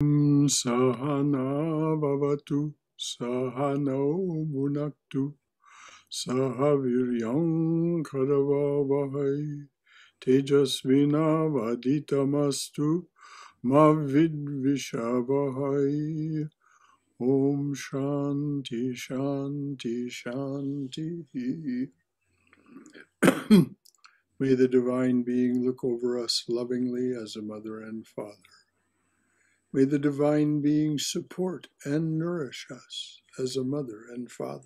Sahana Bhavatu Sahano Bhunaktu Sahaviryam Karavavahai Tejasvina Vaditamastu Mavidvishavahai Om Shanti Shanti Shanti May the Divine Being look over us lovingly as a mother and father. May the Divine Being support and nourish us as a mother and father.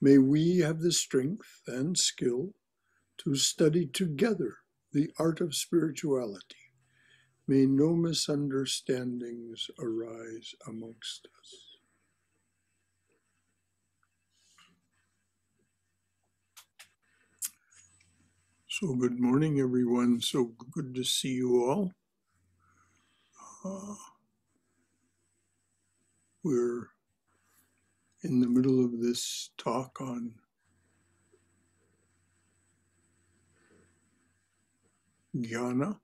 May we have the strength and skill to study together the art of spirituality. May no misunderstandings arise amongst us. So, good morning, everyone. So good to see you all. Uh, we're in the middle of this talk on jnana.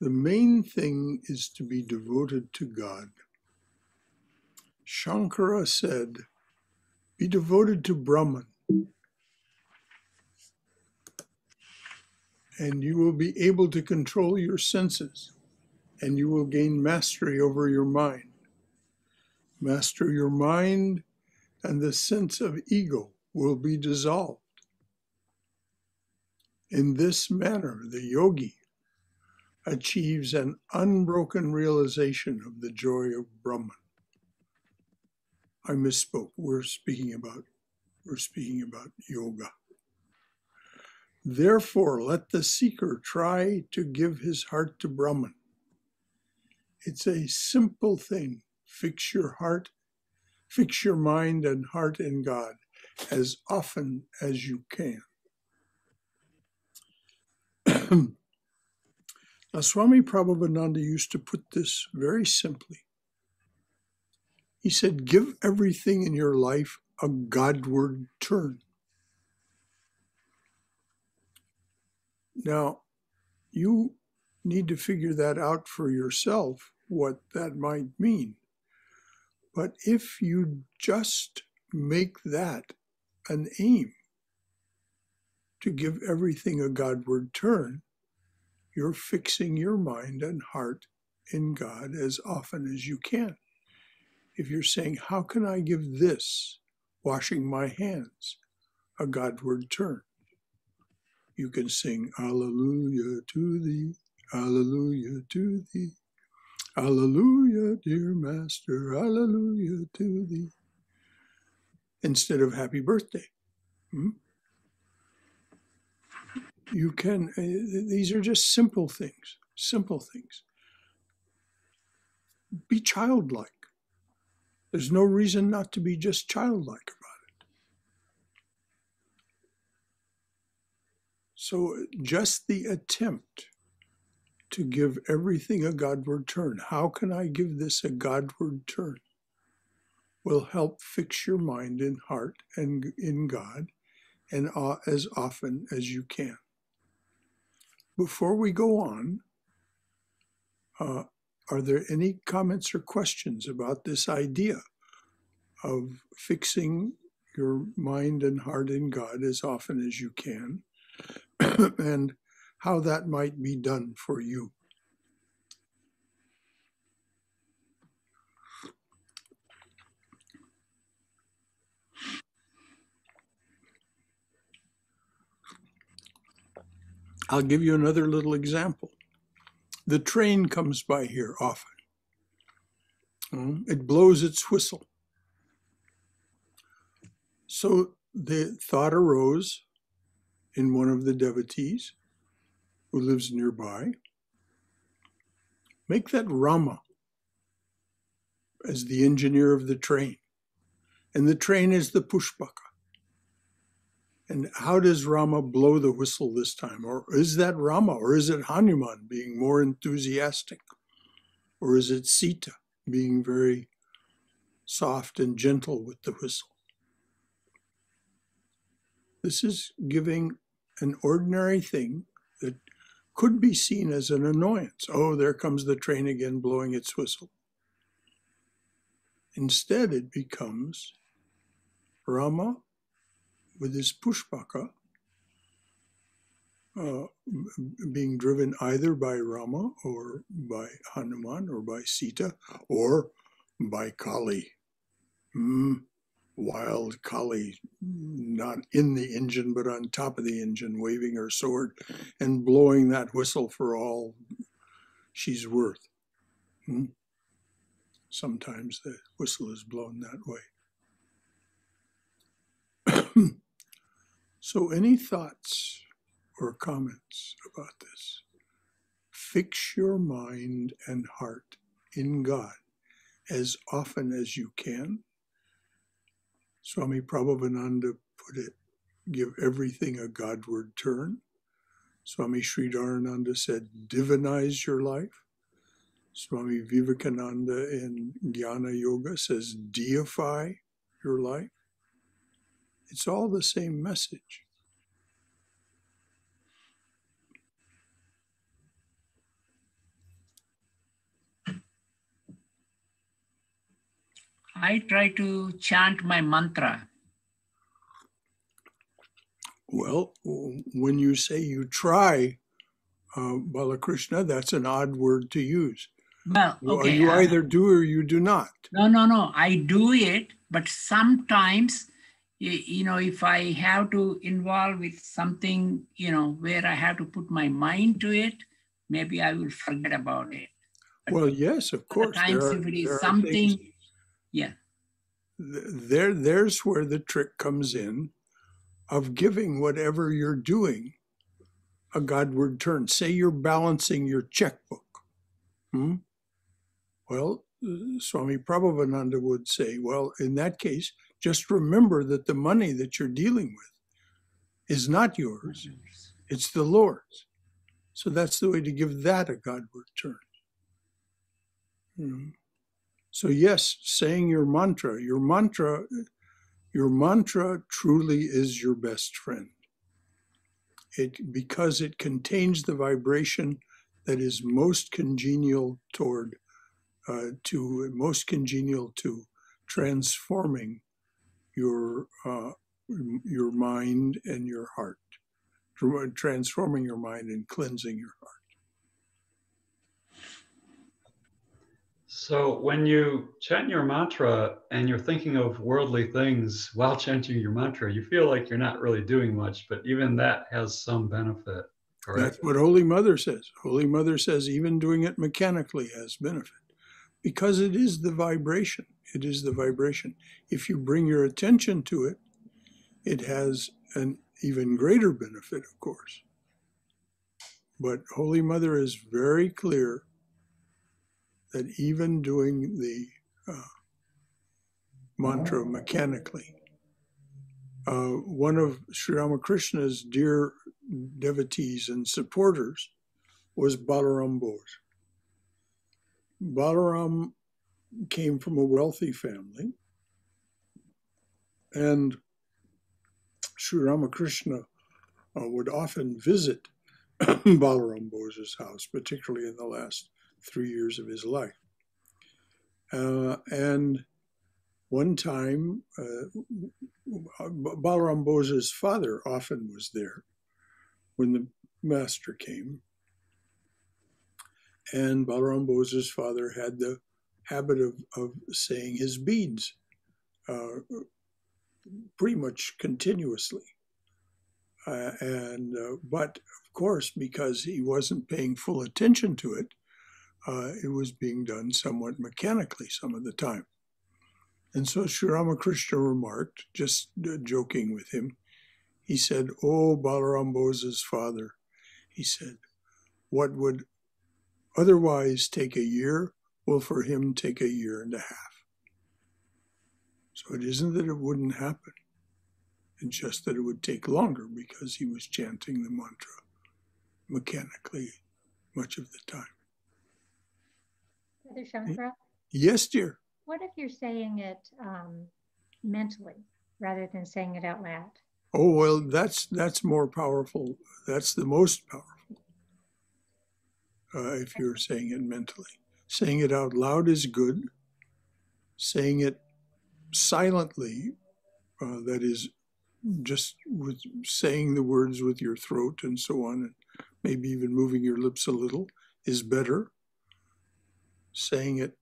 The main thing is to be devoted to God. Shankara said, Be devoted to Brahman, and you will be able to control your senses, and you will gain mastery over your mind. Master your mind, and the sense of ego will be dissolved. In this manner, the yogi achieves an unbroken realization of the joy of Brahman. I misspoke. We're speaking about we're speaking about yoga. Therefore, let the seeker try to give his heart to Brahman. It's a simple thing. Fix your heart, fix your mind and heart in God as often as you can. now, Swami Prabhavananda used to put this very simply. He said, Give everything in your life a Godward turn. Now, you need to figure that out for yourself, what that might mean. But if you just make that an aim to give everything a Godward turn, you're fixing your mind and heart in God as often as you can. If you're saying, How can I give this, washing my hands, a Godward turn? You can sing Alleluia to thee, Alleluia to thee, Alleluia, dear Master, Alleluia to thee, instead of Happy Birthday. Hmm? You can, uh, these are just simple things, simple things. Be childlike. There's no reason not to be just childlike So just the attempt to give everything a Godward turn, how can I give this a Godward turn, will help fix your mind and heart and in God and uh, as often as you can. Before we go on, uh, are there any comments or questions about this idea of fixing your mind and heart in God as often as you can? and how that might be done for you. I'll give you another little example. The train comes by here often. Mm, it blows its whistle. So the thought arose in one of the devotees who lives nearby. Make that Rama as the engineer of the train, and the train is the Pushpaka. And how does Rama blow the whistle this time? Or is that Rama? Or is it Hanuman being more enthusiastic? Or is it Sita being very soft and gentle with the whistle? This is giving an ordinary thing that could be seen as an annoyance. Oh, there comes the train again blowing its whistle. Instead, it becomes Rama with his pushpaka uh, being driven either by Rama or by Hanuman or by Sita or by Kali. Mm, wild Kali, not in the engine, but on top of the engine, waving her sword and blowing that whistle for all she's worth. Hmm? Sometimes the whistle is blown that way. so, any thoughts or comments about this? Fix your mind and heart in God as often as you can Swami Prabhavananda put it, give everything a Godward turn. Swami Sridharananda said, divinize your life. Swami Vivekananda in Jnana Yoga says, deify your life. It's all the same message. I try to chant my mantra. Well, when you say you try, uh, Balakrishna, that's an odd word to use. Well, okay. you uh, either do or you do not. No, no, no. I do it, but sometimes, you know, if I have to involve with something, you know, where I have to put my mind to it, maybe I will forget about it. But well, yes, of course. Times are, if it is something. Yeah. There, there's where the trick comes in of giving whatever you're doing a Godward turn. Say you're balancing your checkbook. Hmm? Well, Swami Prabhavananda would say, well, in that case, just remember that the money that you're dealing with is not yours, it's the Lord's. So that's the way to give that a Godward turn. Hmm. So, yes, saying your mantra, your mantra, your mantra truly is your best friend. It, because it contains the vibration that is most congenial toward, uh, to most congenial to transforming your uh, your mind and your heart, transforming your mind and cleansing your heart. So when you chant your mantra and you're thinking of worldly things while chanting your mantra, you feel like you're not really doing much, but even that has some benefit. Correct? That's what Holy Mother says. Holy Mother says even doing it mechanically has benefit because it is the vibration. It is the vibration. If you bring your attention to it, it has an even greater benefit, of course. But Holy Mother is very clear that even doing the uh, mantra mechanically, uh, one of Sri Ramakrishna's dear devotees and supporters was Balaram Bose. Balaram came from a wealthy family, and Sri Ramakrishna uh, would often visit Balaram Bose's house, particularly in the last three years of his life. Uh, and one time, uh, Balaram Bose's father often was there when the master came. And Balaram Bose's father had the habit of, of saying his beads uh, pretty much continuously. Uh, and uh, but of course, because he wasn't paying full attention to it, uh, it was being done somewhat mechanically some of the time. And so Sri Ramakrishna remarked, just uh, joking with him, he said, Oh, Balaram Bose's father, he said, what would otherwise take a year will for him take a year and a half. So it isn't that it wouldn't happen, it's just that it would take longer because he was chanting the mantra mechanically much of the time. Yes, dear. What if you're saying it um, mentally rather than saying it out loud? Oh well, that's that's more powerful. That's the most powerful. uh, if you're saying it mentally. Saying it out loud is good. Saying it silently, uh, that is, just with saying the words with your throat and so on, and maybe even moving your lips a little, is better. Saying it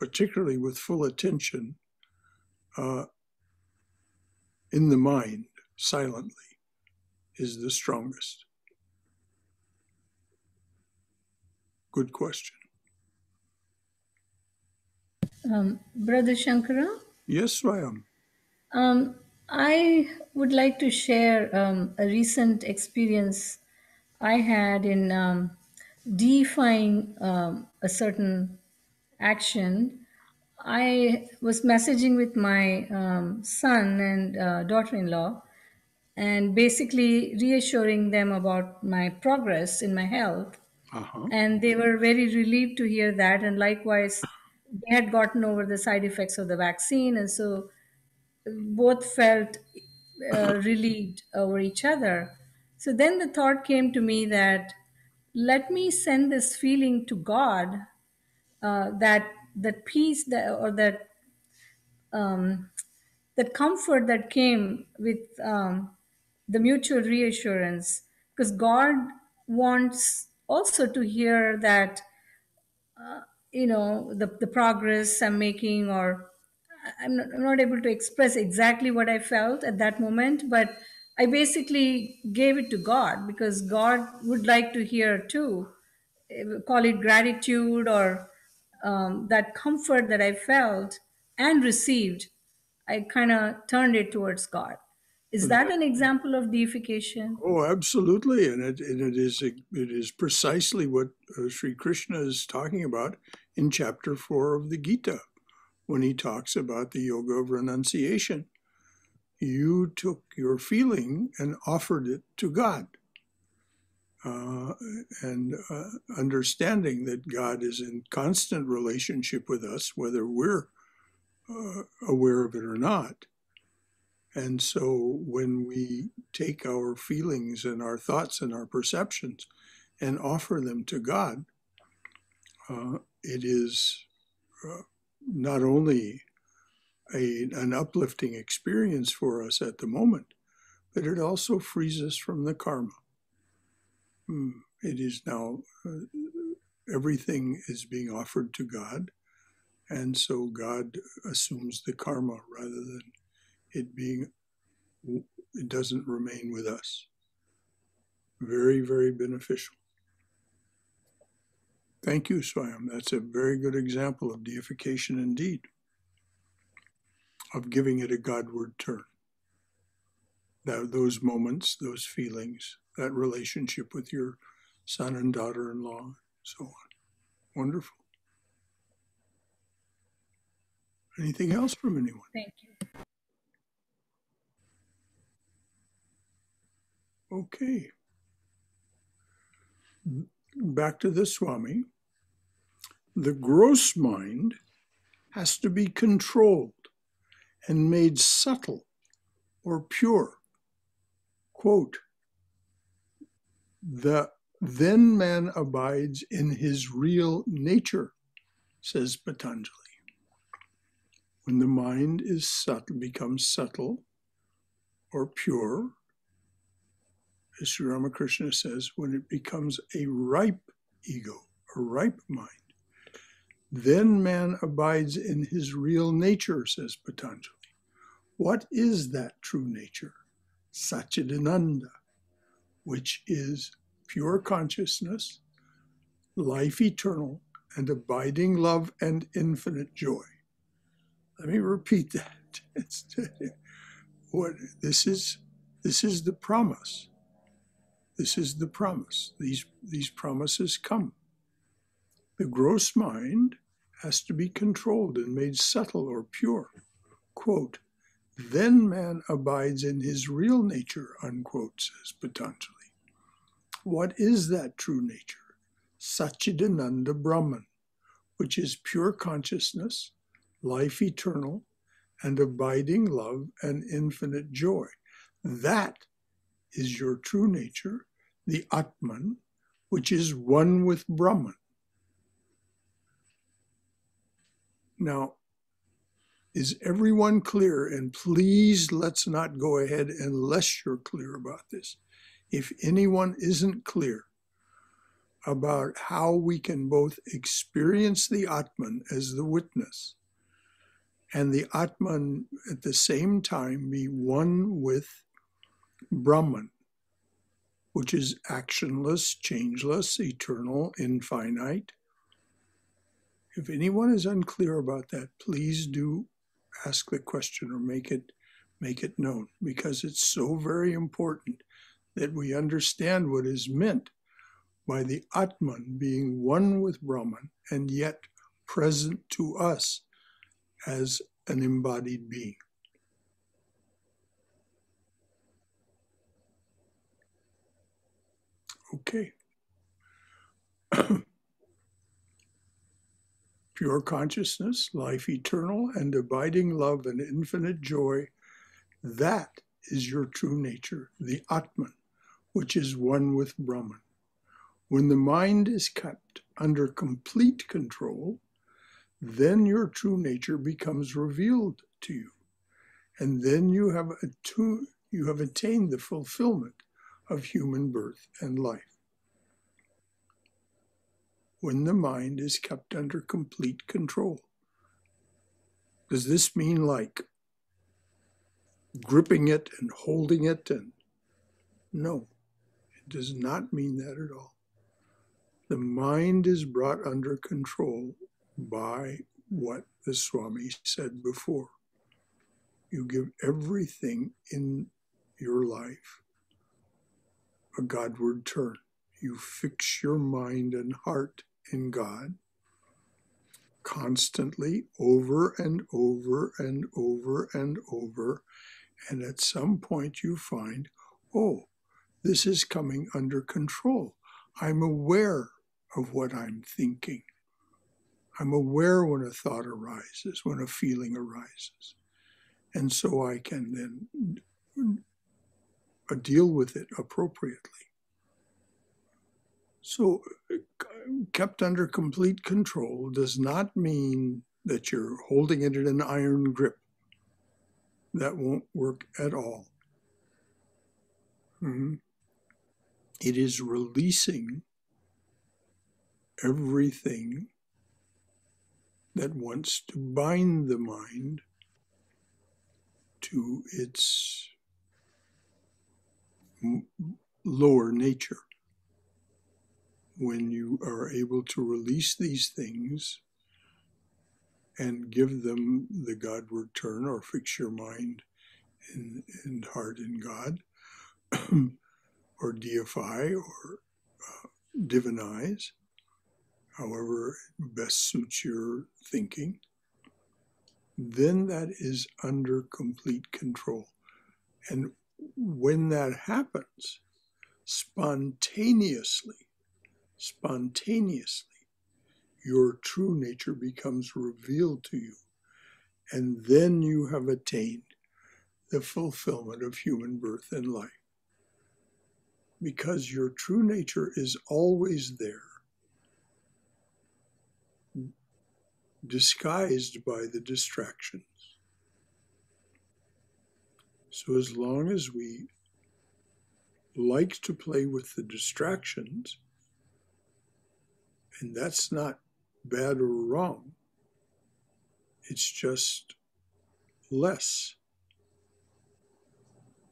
particularly with full attention uh, in the mind, silently, is the strongest. Good question. Um, Brother Shankara? Yes, Swayam. Um, I would like to share um, a recent experience I had in um, deifying um, a certain action. I was messaging with my um, son and uh, daughter in law and basically reassuring them about my progress in my health. Uh-huh. And they were very relieved to hear that. And likewise, they had gotten over the side effects of the vaccine. And so both felt uh, relieved over each other. So then the thought came to me that let me send this feeling to God, uh, that that peace that or that um, that comfort that came with um, the mutual reassurance, because God wants also to hear that uh, you know the the progress I'm making or I'm not, I'm not able to express exactly what I felt at that moment, but I basically gave it to God because God would like to hear too. Call it gratitude or um, that comfort that I felt and received. I kind of turned it towards God. Is that an example of deification? Oh, absolutely, and it, and it is it is precisely what uh, Sri Krishna is talking about in chapter four of the Gita, when he talks about the yoga of renunciation. You took your feeling and offered it to God, uh, and uh, understanding that God is in constant relationship with us, whether we're uh, aware of it or not. And so when we take our feelings and our thoughts and our perceptions and offer them to God, uh, it is uh, not only a, an uplifting experience for us at the moment, but it also frees us from the karma. Hmm, It is now, uh, everything is being offered to God, and so God assumes the karma rather than it being it doesn't remain with us. Very very beneficial. Thank you swayam. That's a very good example of deification indeed of giving it a godward turn that those moments those feelings that relationship with your son and daughter-in-law so on wonderful anything else from anyone Thank you. Okay. Back to the Swami. The gross mind has to be controlled and made subtle or pure. Quote, the then man abides in his real nature, says Patanjali. When the mind is subtle, becomes subtle or pure, as Sri Ramakrishna says, when it becomes a ripe ego, a ripe mind, then man abides in his real nature, says Patanjali. What is that true nature? Satchidananda, which is pure consciousness, life eternal, and abiding love and infinite joy. Let me repeat that. It's, what this is this is the promise. This is the promise. These, these promises come. The gross mind has to be controlled and made subtle or pure. Quote, then man abides in his real nature, unquote, says Patanjali. What is that true nature? Satchidananda Brahman, which is pure consciousness, life eternal, and abiding love and infinite joy. That is your true nature, the Atman, which is one with Brahman. Now, is everyone clear? And please let's not go ahead unless you're clear about this. If anyone isn't clear about how we can both experience the Atman as the witness and the Atman at the same time be one with Brahman, which is actionless, changeless, eternal, infinite. If anyone is unclear about that, please do ask the question or make it make it known because it's so very important that we understand what is meant by the Atman being one with Brahman and yet present to us as an embodied being. Okay. Pure consciousness, life eternal, and abiding love and infinite joy, that is your true nature, the Atman, which is one with Brahman. When the mind is kept under complete control, then your true nature becomes revealed to you. And then you have, attuned, you have attained the fulfillment of human birth and life. When the mind is kept under complete control. Does this mean like gripping it and holding it and no it does not mean that at all. The mind is brought under control by what the swami said before. You give everything in your life a godward turn. You fix your mind and heart in god constantly over and over and over and over and at some point you find, oh, this is coming under control. I'm aware of what I'm thinking. I'm aware when a thought arises, when a feeling arises. And so I can then uh, deal with it appropriately. So, kept under complete control does not mean that you're holding it in an iron grip that won't work at all. Mm-hmm. It is releasing everything that wants to bind the mind to its lower nature. When you are able to release these things, and give them the Godward turn or fix your mind and, and heart in God or deify or uh, divinize, however best suits your thinking, then that is under complete control. And when that happens, spontaneously, spontaneously, your true nature becomes revealed to you. And then you have attained the fulfillment of human birth and life. Because your true nature is always there, disguised by the distractions. So, as long as we like to play with the distractions, and that's not bad or wrong. It's just less.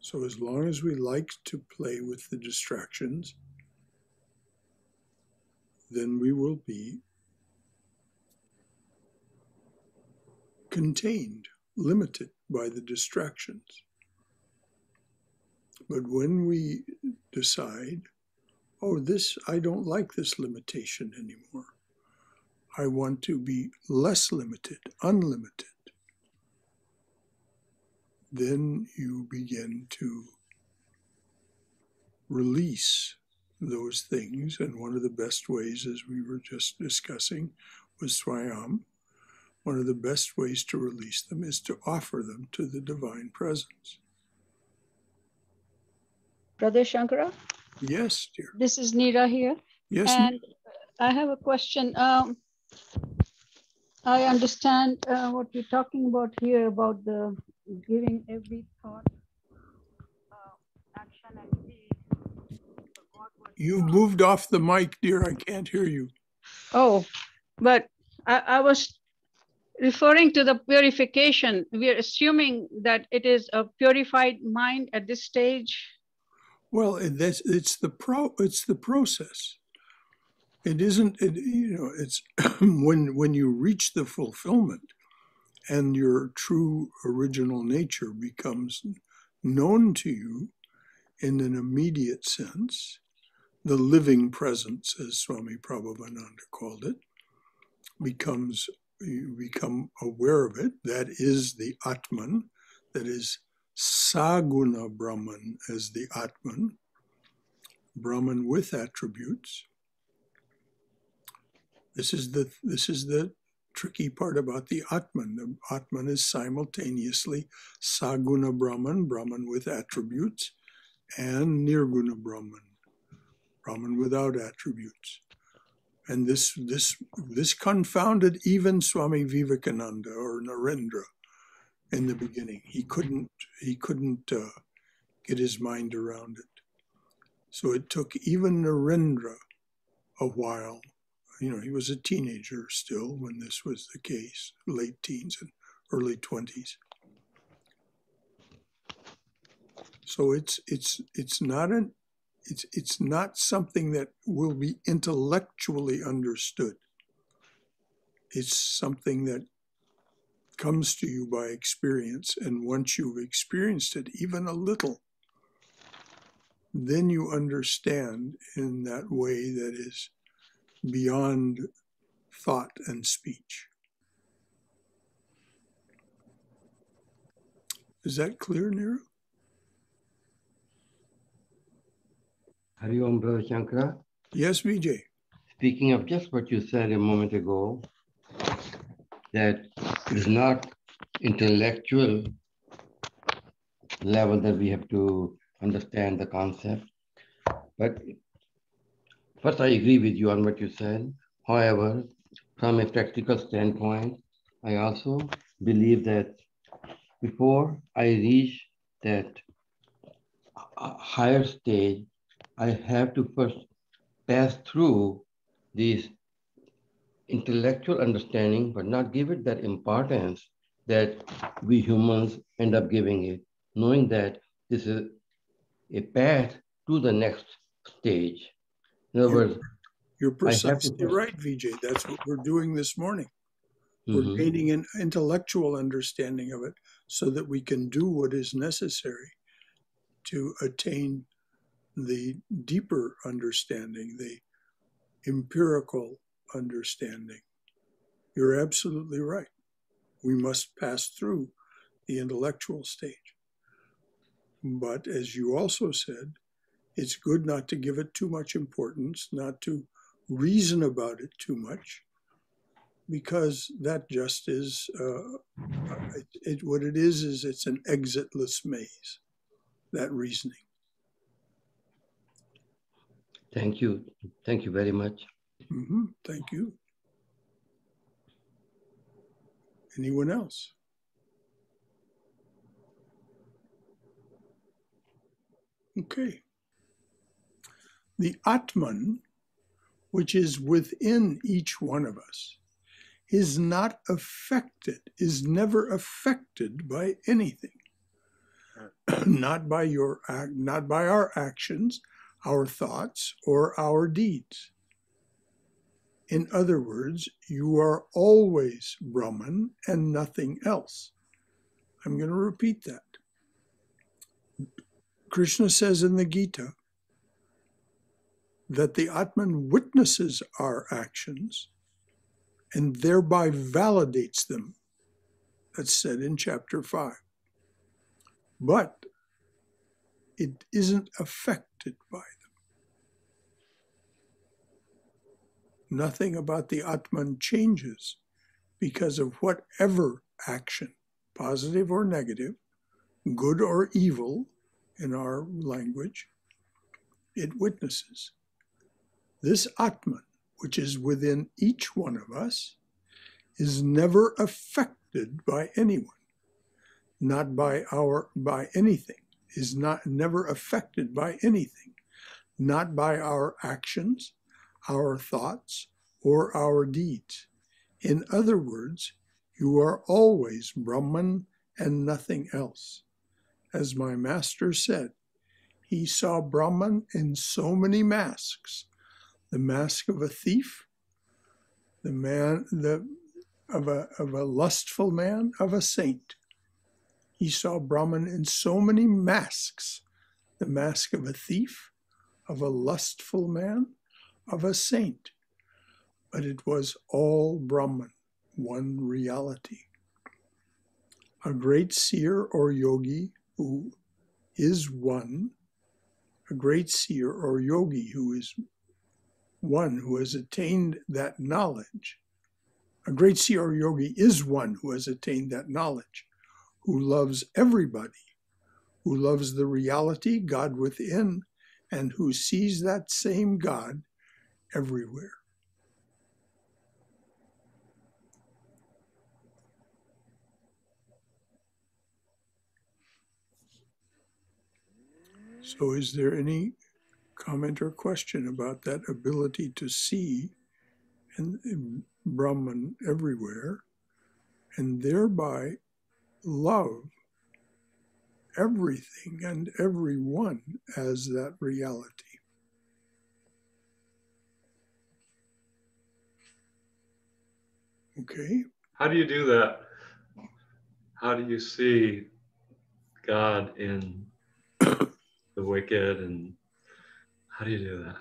So, as long as we like to play with the distractions, then we will be contained, limited by the distractions. But when we decide, oh, this, I don't like this limitation anymore, I want to be less limited, unlimited, then you begin to release those things. And one of the best ways, as we were just discussing, was Swayam. One of the best ways to release them is to offer them to the divine presence. Brother Shankara, Yes, dear. this is Neera here. Yes, And I have a question. Um, I understand uh, what you're talking about here about the giving every thought, uh, action, and deed. to God was you done. moved off the mic, dear. I can't hear you. Oh, but I, I was referring to the purification. We are assuming that it is a purified mind at this stage. Well, that's it's the pro it's the process. It isn't it, you know it's when when you reach the fulfillment and your true original nature becomes known to you in an immediate sense, the living presence, as Swami Prabhavananda called it, becomes you become aware of it. That is the Atman, that is Saguna Brahman as the Atman, Brahman with attributes. This is the this is the tricky part about the Atman. The Atman is simultaneously Saguna Brahman, Brahman with attributes, and Nirguna Brahman, Brahman without attributes. And this this this confounded even Swami Vivekananda or Narendra in the beginning. He couldn't he couldn't uh, get his mind around it. So it took even Narendra a while. You know, he was a teenager still when this was the case, late teens and early twenties. So it's it's it's not an it's it's not something that will be intellectually understood. It's something that comes to you by experience. And once you've experienced it, even a little, then you understand in that way that is beyond thought and speech. Is that clear, Neera? Hari Om, Brother Shankara. Yes, Vijay. Speaking of just what you said a moment ago, that it is not intellectual level that we have to understand the concept. But first, I agree with you on what you said. However, from a practical standpoint, I also believe that before I reach that higher stage, I have to first pass through these intellectual understanding, but not give it that importance that we humans end up giving it, knowing that this is a path to the next stage. In other words, You're have to precisely right, Vijay. That's what we're doing this morning. We're mhm, gaining an intellectual understanding of it so that we can do what is necessary to attain the deeper understanding, the empirical understanding. You're absolutely right. We must pass through the intellectual stage. But as you also said, it's good not to give it too much importance, not to reason about it too much, because that just is uh, it, it, what it is. Is it's an exitless maze. That reasoning. thank you. Thank you very much. Hmm Thank you. Anyone else? Okay. The Atman, which is within each one of us, is not affected, is never affected by anything. not by your act, not by our actions, our thoughts, or our deeds. In other words, you are always Brahman and nothing else. I'm going to repeat that. Krishna says in the Gita that the Atman witnesses our actions and thereby validates them. That's said in chapter 5. But it isn't affected by Nothing about the Atman changes because of whatever action, positive or negative, good or evil in our language, it witnesses. This Atman, which is within each one of us, is never affected by anyone, not by our by anything, is not never affected by anything, not by our actions, our thoughts, or our deeds. In other words, you are always Brahman and nothing else. As my master said, he saw Brahman in so many masks the mask of a thief, the man the, of, a, of a lustful man, of a saint. He saw Brahman in so many masks the mask of a thief, of a lustful man, of a saint. But it was all Brahman, one reality. A great seer or yogi who is one, a great seer or yogi who is one who has attained that knowledge. A great seer or yogi is one who has attained that knowledge, who loves everybody, who loves the reality, God within, and who sees that same God everywhere. So, is there any comment or question about that ability to see and, Brahman everywhere and thereby love everything and everyone as that reality? Okay. How do you do that? How do you see God in the wicked and how do you do that?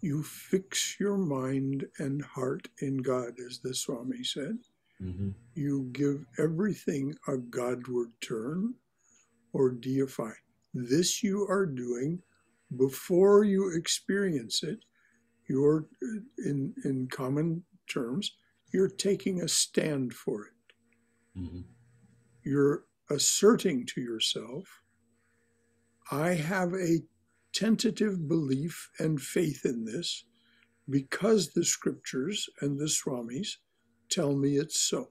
You fix your mind and heart in God, as the Swami said. Mm-hmm. You give everything a Godward turn or deify. This you are doing before you experience it. You're, in, in common terms, you're taking a stand for it. Mm-hmm. You're asserting to yourself, I have a tentative belief and faith in this because the scriptures and the swamis tell me it's so.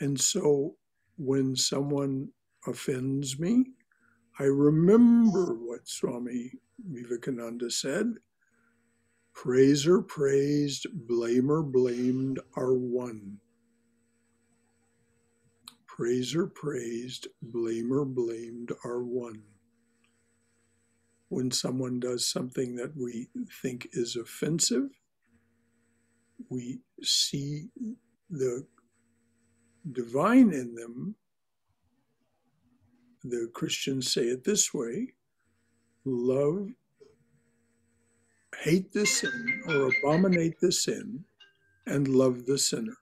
And so when someone offends me, I remember what Swami Vivekananda said praiser praised, blamer blamed are one. Praiser praised, blamer blamed are one. When someone does something that we think is offensive, we see the divine in them. The Christians say it this way love, hate the sin or abominate the sin, and love the sinner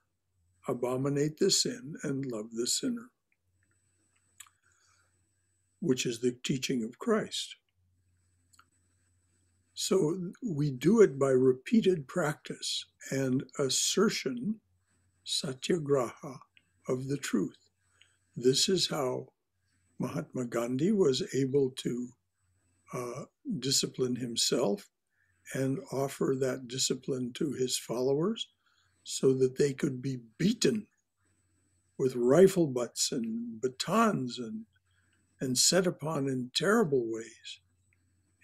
abominate the sin and love the sinner, which is the teaching of Christ. So we do it by repeated practice and assertion, satyagraha, of the truth. This is how Mahatma Gandhi was able to uh, discipline himself and offer that discipline to his followers so that they could be beaten with rifle butts and batons and, and set upon in terrible ways,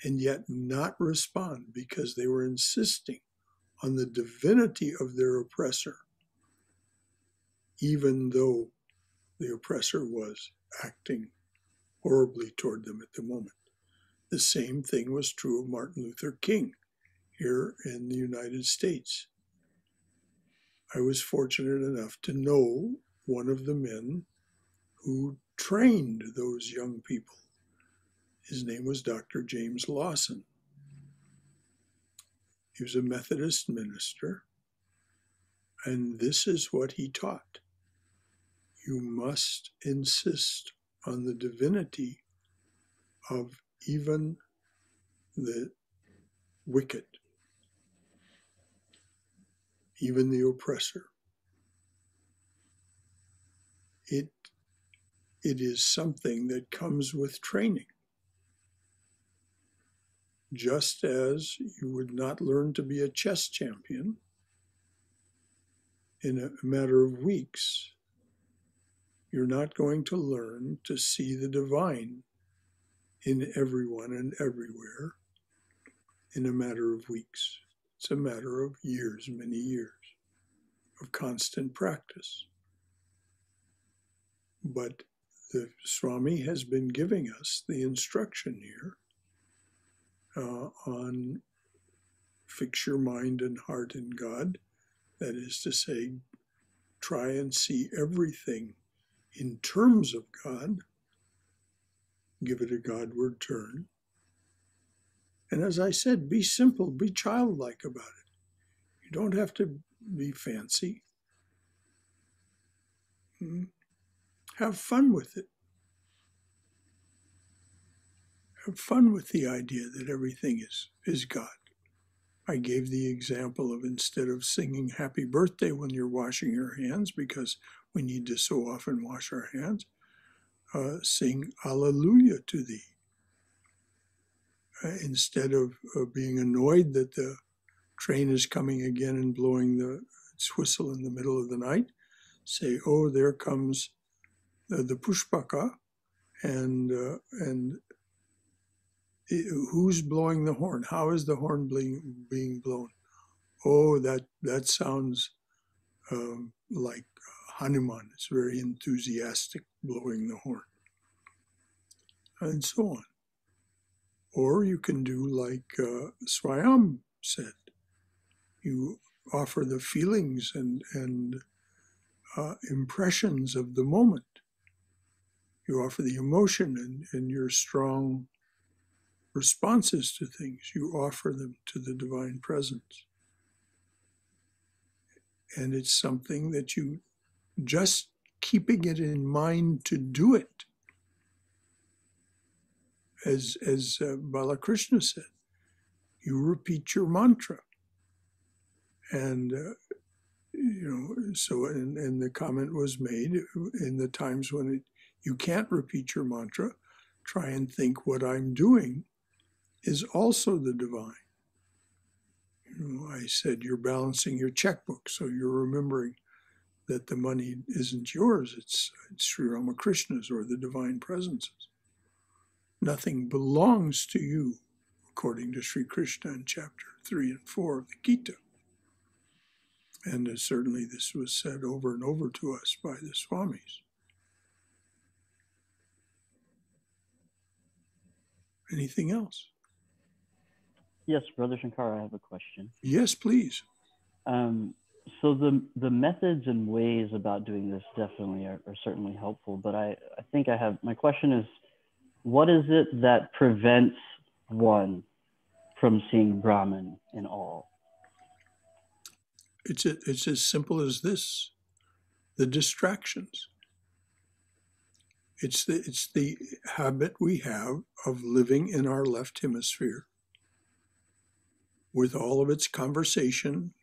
and yet not respond because they were insisting on the divinity of their oppressor, even though the oppressor was acting horribly toward them at the moment. The same thing was true of Martin Luther King here in the United States. I was fortunate enough to know one of the men who trained those young people. His name was Dr. James Lawson. He was a Methodist minister, and this is what he taught. You must insist on the divinity of even the wicked even the oppressor. It, it is something that comes with training. just as you would not learn to be a chess champion in a matter of weeks, you're not going to learn to see the divine in everyone and everywhere in a matter of weeks. It's a matter of years, many years of constant practice. But the Swami has been giving us the instruction here uh, on fix your mind and heart in God. That is to say, try and see everything in terms of God, give it a Godward turn. And as I said, be simple, be childlike about it. You don't have to be fancy. Hmm. Have fun with it. Have fun with the idea that everything is, is God. I gave the example of instead of singing happy birthday when you're washing your hands, because we need to so often wash our hands, uh, sing Alleluia to thee. Uh, instead of uh, being annoyed that the train is coming again and blowing the its whistle in the middle of the night, say, "Oh, there comes the, the pushpaka," and uh, and who's blowing the horn? How is the horn being, being blown? Oh, that that sounds um, like Hanuman. It's very enthusiastic blowing the horn, and so on. Or you can do like uh, Swayam said. You offer the feelings and and uh, impressions of the moment. You offer the emotion and, and your strong responses to things, you offer them to the divine presence. And it's something that you just keeping it in mind to do it. As, as uh, Balakrishna said, you repeat your mantra. And, uh, you know, so, and, and the comment was made in the times when it, you can't repeat your mantra, try and think what I'm doing is also the divine. You know, I said you're balancing your checkbook, so you're remembering that the money isn't yours, it's, it's Sri Ramakrishna's or the divine presence's. Nothing belongs to you, according to Sri Krishna in chapter 3 and 4 of the Gita. And uh, certainly this was said over and over to us by the Swamis. Anything else? Yes, Brother Shankar, I have a question. Yes, please. Um, so the the methods and ways about doing this definitely are, are certainly helpful, but I, I think I have my question is what is it that prevents one from seeing Brahman in all? It's a, it's as simple as this: the distractions. It's the it's the habit we have of living in our left hemisphere with all of its conversation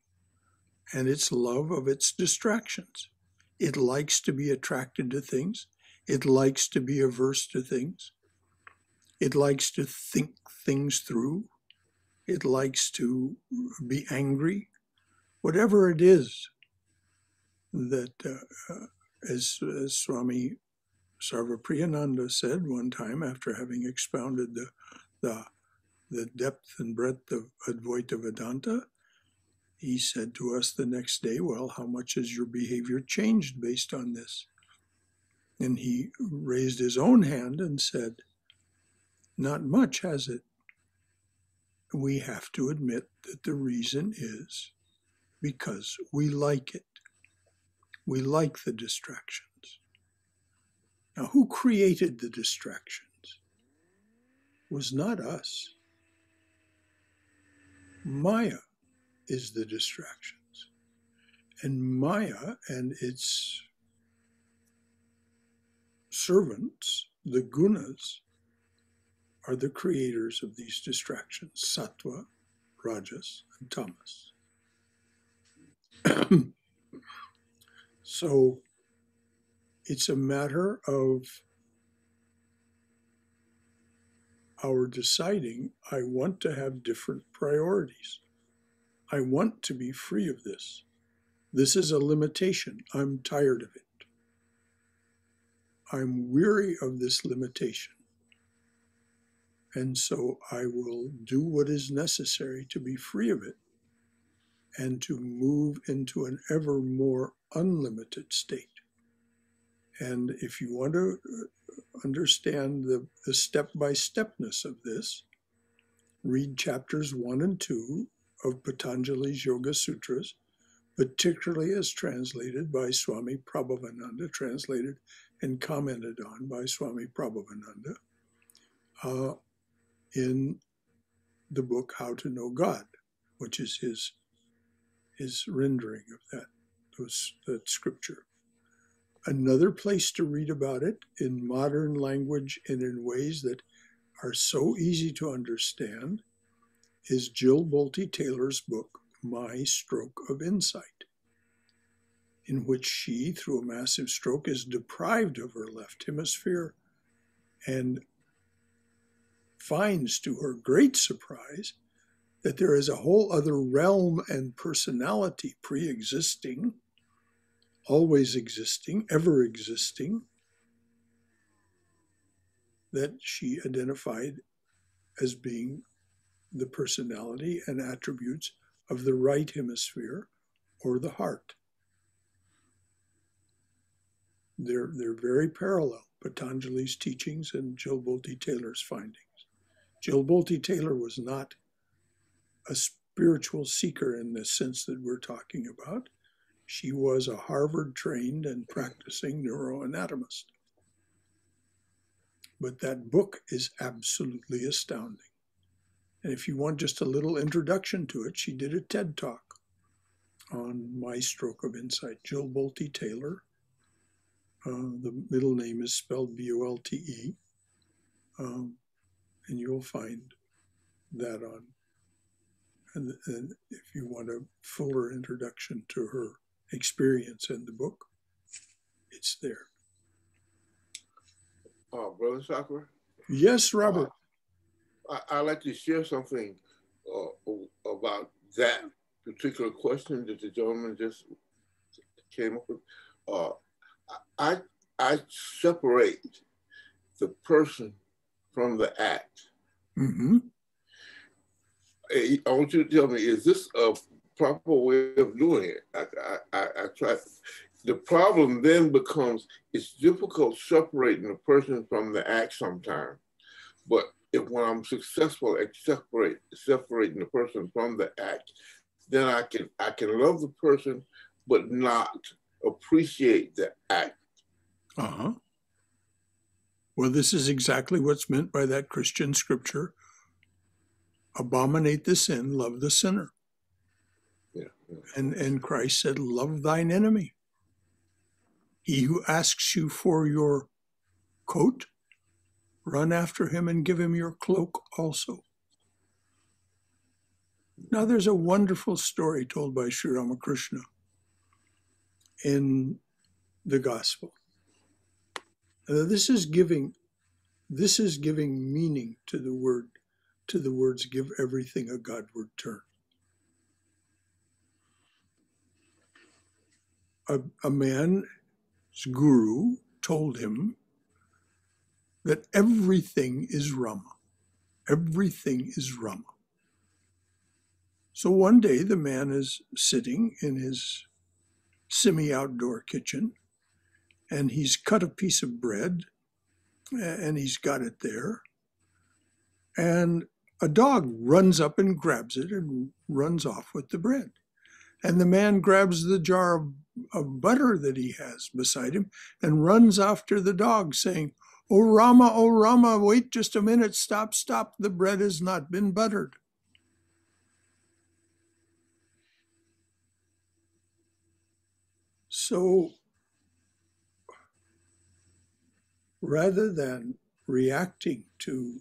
and its love of its distractions. It likes to be attracted to things. It likes to be averse to things. It likes to think things through. It likes to be angry. Whatever it is that, uh, uh, as, as Swami Sarvapriyananda said one time after having expounded the, the the depth and breadth of Advaita Vedanta, he said to us the next day, Well, how much has your behavior changed based on this? And he raised his own hand and said, Not much, has it? We have to admit that the reason is because we like it. We like the distractions. Now, who created the distractions? It was not us. Maya is the distractions. And Maya and its servants, the gunas, are the creators of these distractions sattva, rajas, and tamas. so it's a matter of our deciding, I want to have different priorities. I want to be free of this. This is a limitation. I'm tired of it. I'm weary of this limitation. And so I will do what is necessary to be free of it and to move into an ever more unlimited state. And if you want to uh, understand the, the step-by-stepness of this, read chapters one and two of Patanjali's Yoga Sutras, particularly as translated by Swami Prabhavananda, translated and commented on by Swami Prabhavananda uh, in the book How to Know God, which is his his rendering of that those that scripture. Another place to read about it in modern language and in ways that are so easy to understand is Jill Bolte Taylor's book, My Stroke of Insight, in which she, through a massive stroke, is deprived of her left hemisphere and finds to her great surprise that there is a whole other realm and personality pre existing always existing, ever existing, that she identified as being the personality and attributes of the right hemisphere or the heart. They're, they're very parallel, Patanjali's teachings and Jill Bolte Taylor's findings. Jill Bolte Taylor was not a spiritual seeker in the sense that we're talking about. She was a Harvard trained and practicing neuroanatomist. But that book is absolutely astounding. And if you want just a little introduction to it, she did a TED talk on My Stroke of Insight. Jill Bolte Taylor. Uh, the middle name is spelled B O L T E. Um, and you'll find that on. And, and if you want a fuller introduction to her experience in the book. It's there. Uh, Brother Shankara? Yes, Robert. Uh, I, would like to share something uh, about that particular question that the gentleman just came up with. Uh, I, I separate the person from the act. Mm-hmm. I want you to tell me, is this a proper way of doing it. I, I, I, try. The problem then becomes it's difficult separating the person from the act sometimes. But if when I'm successful at separate, separating the person from the act, then I can I can love the person, but not appreciate the act. Uh huh. Well, this is exactly what's meant by that Christian scripture abominate the sin, love the sinner. Yeah, And, and Christ said, Love thine enemy. He who asks you for your coat, run after him and give him your cloak also. Now, there's a wonderful story told by Sri Ramakrishna in the gospel. Uh, this is giving this is giving meaning to the word to the words give everything a godward turn a, a man's guru told him that everything is Rama. Everything is Rama. So one day the man is sitting in his semi outdoor kitchen and he's cut a piece of bread and he's got it there. And a dog runs up and grabs it and runs off with the bread. And the man grabs the jar of of butter that he has beside him and runs after the dog, saying, Oh Rama, oh Rama, wait just a minute, stop, stop, the bread has not been buttered. So rather than reacting to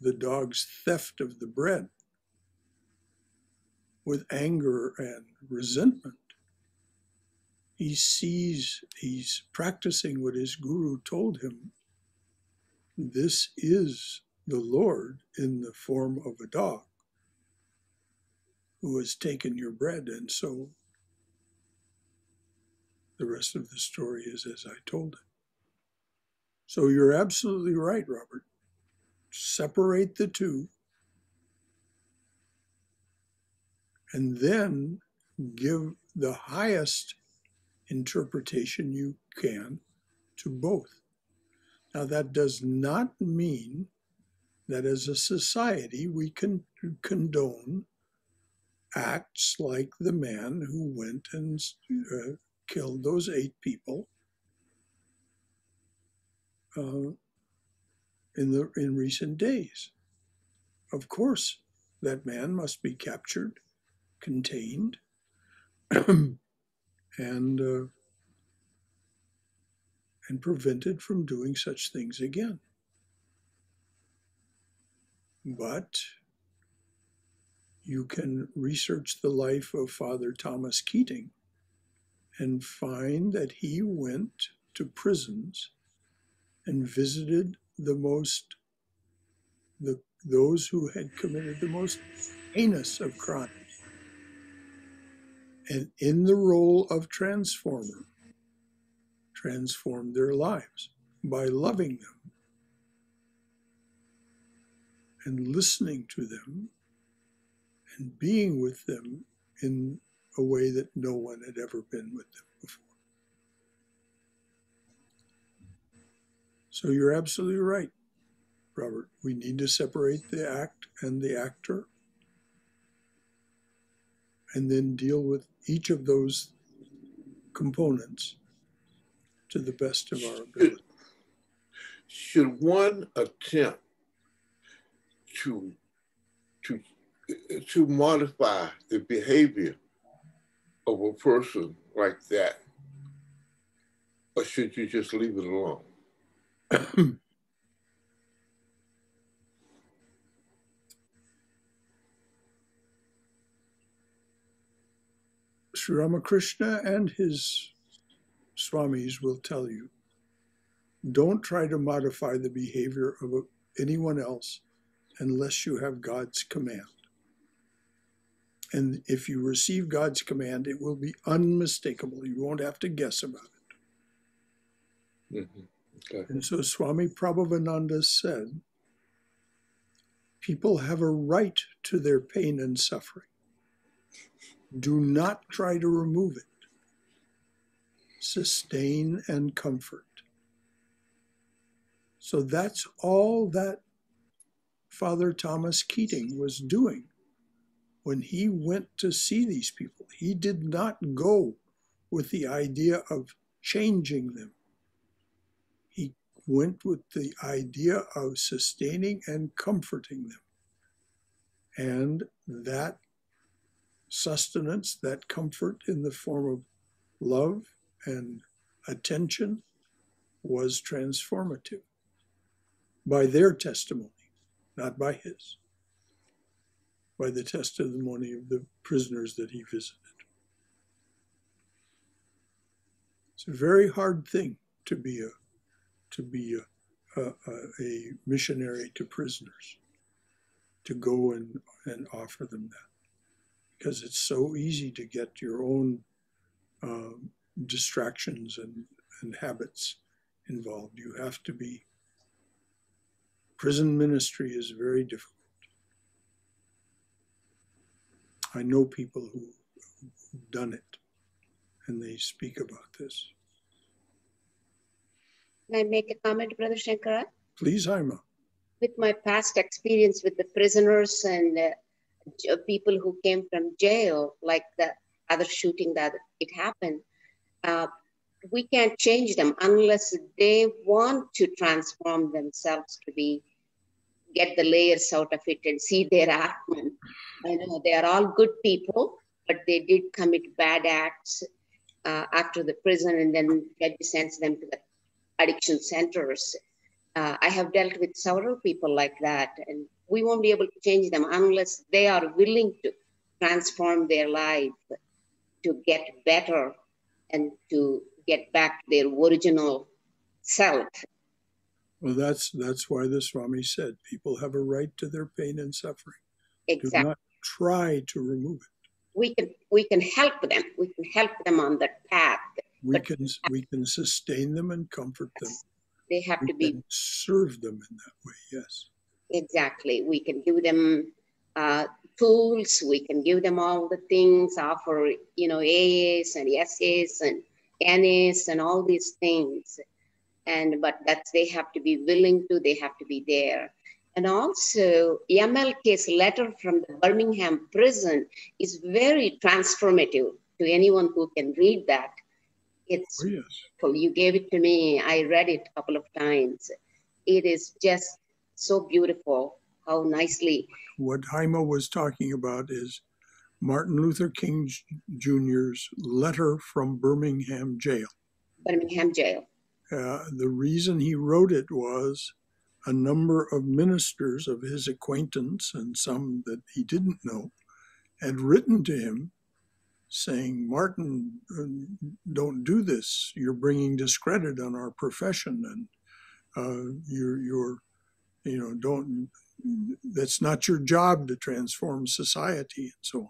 the dog's theft of the bread with anger and resentment, he sees he's practicing what his guru told him. This is the Lord in the form of a dog who has taken your bread. And so the rest of the story is as I told it. So you're absolutely right, Robert. Separate the two and then give the highest interpretation you can to both. Now, that does not mean that as a society we can condone acts like the man who went and uh, killed those eight people uh, in the in recent days. Of course, that man must be captured, contained, and uh, and prevented from doing such things again. But you can research the life of Father Thomas Keating and find that he went to prisons and visited the most the those who had committed the most heinous of crimes. And in the role of transformer transformed their lives by loving them and listening to them and being with them in a way that no one had ever been with them So you're absolutely right, Robert. We need to separate the act and the actor and then deal with each of those components to the best of our ability. Should one attempt to to to modify the behavior of a person like that, or should you just leave it alone? Sri Ramakrishna and his swamis will tell you don't try to modify the behavior of anyone else unless you have God's command. And if you receive God's command, it will be unmistakable. You won't have to guess about it. Mm-hmm. And so Swami Prabhavananda said, people have a right to their pain and suffering. Do not try to remove it. Sustain and comfort. So that's all that Father Thomas Keating was doing when he went to see these people. He did not go with the idea of changing them. Went with the idea of sustaining and comforting them. And that sustenance, that comfort in the form of love and attention was transformative by their testimony not by his, by the testimony of the prisoners that he visited. It's a very hard thing to be a to be a, a, a missionary to prisoners, to go and, and offer them that. Because it's so easy to get your own uh, distractions and, and habits involved. You have to be Prison ministry is very difficult. I know people who, have done it and they speak about this. Can I make a comment, Brother Shankara? Please, Haima. With my past experience with the prisoners and uh, people who came from jail, like the other shooting that it happened, uh, we can't change them unless they want to transform themselves to be get the layers out of it and see their Atman. I know they are all good people, but they did commit bad acts uh, after the prison and then get sent them to the addiction centers. Uh, I have dealt with several people like that, and we won't be able to change them unless they are willing to transform their life to get better and to get back to their original self. Well, that's that's why the Swami said people have a right to their pain and suffering. Exactly. Do not try to remove it. We can we can help them. We can help them on that path. We can we can sustain them and comfort them. They have We to be serve them in that way. Yes. exactly. We can give them uh, tools. We can give them all the things. Offer you know AAs and SAs and NAs and all these things. And but that's they have to be willing to. They have to be there. And also, MLK's letter from the Birmingham prison is very transformative to anyone who can read that. It's beautiful. You gave it to me. I read it a couple of times. It is just so beautiful how nicely. What Haima was talking about is Martin Luther King Jr.'s letter from Birmingham jail. Birmingham jail. Uh, the reason he wrote it was a number of ministers of his acquaintance and some that he didn't know had written to him saying, Martin, uh, don't do this. You're bringing discredit on our profession and uh, you're, you're, you know, don't, that's not your job to transform society and so on.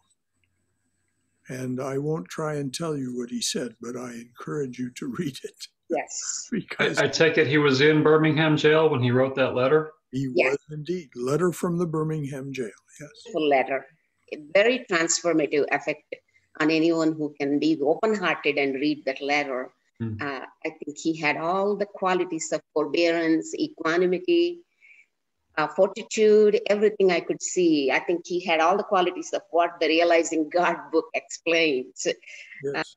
And I won't try and tell you what he said, but I encourage you to read it Yes. because I, I take it he was in Birmingham jail when he wrote that letter. He Yes. was indeed. Letter from the Birmingham jail. Yes. Beautiful letter. Very transformative effect on anyone who can be open-hearted and read that letter. Hmm. Uh, I think he had all the qualities of forbearance, equanimity, uh, fortitude, everything I could see. I think he had all the qualities of what the Realizing God book explains. Yes.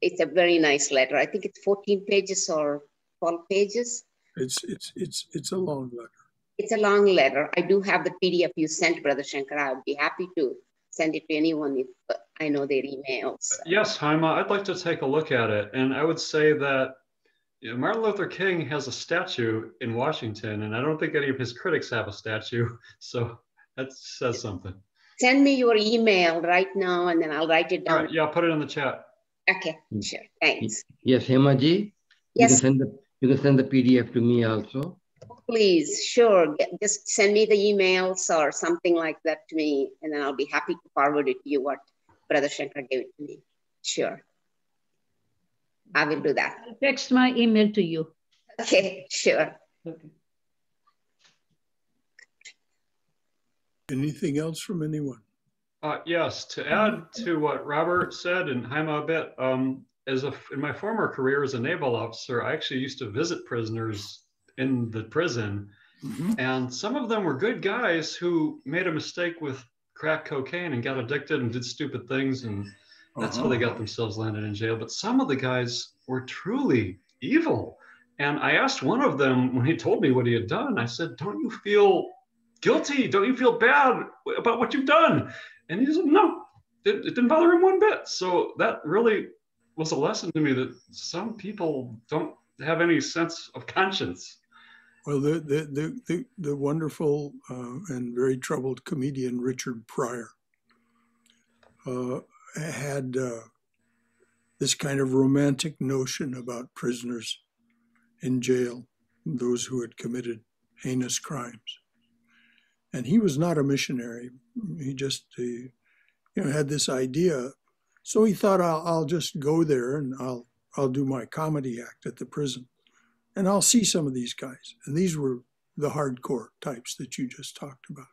It's a very nice letter. I think it's 14 pages or 12 pages. It's it's it's it's a long letter. It's a long letter. I do have the PDF you sent, Brother Shankar. I would be happy to send it to anyone if I know their emails. Yes, Haima, I'd like to take a look at it. And I would say that you know, Martin Luther King has a statue in Washington, and I don't think any of his critics have a statue. So that says something. Send me your email right now and then I'll write it down. right, yeah, I'll put it in the chat. Okay, sure. Thanks. Yes, Hemaji, you can Yes, send the you can send the PDF to me also. Please, sure. Get- Just send me the emails or something like that to me, and then I'll be happy to forward it to you what Brother Shankar gave it to me. Sure. I will do that. I'll text my email to you. Okay, sure. Okay. Anything else from anyone? Uh, yes, to add to what Robert said and Haima a bit, um, as a, in my former career as a naval officer, I actually used to visit prisoners in the prison, Mhm. and some of them were good guys who made a mistake with crack cocaine and got addicted and did stupid things, and that's how they got themselves landed in jail. But some of the guys were truly evil. And I asked one of them when he told me what he had done, I said, Don't you feel guilty? Don't you feel bad about what you've done? And he said, No, it, it didn't bother him one bit. So that really was a lesson to me that some people don't have any sense of conscience. Well, the the the the, wonderful uh, and very troubled comedian Richard Pryor uh, had uh, this kind of romantic notion about prisoners in jail, those who had committed heinous crimes. And he was not a missionary. He just uh, you know had this idea. So he thought, I'll, I'll just go there and I'll I'll do my comedy act at the prison and I'll see some of these guys. And these were the hardcore types that you just talked about.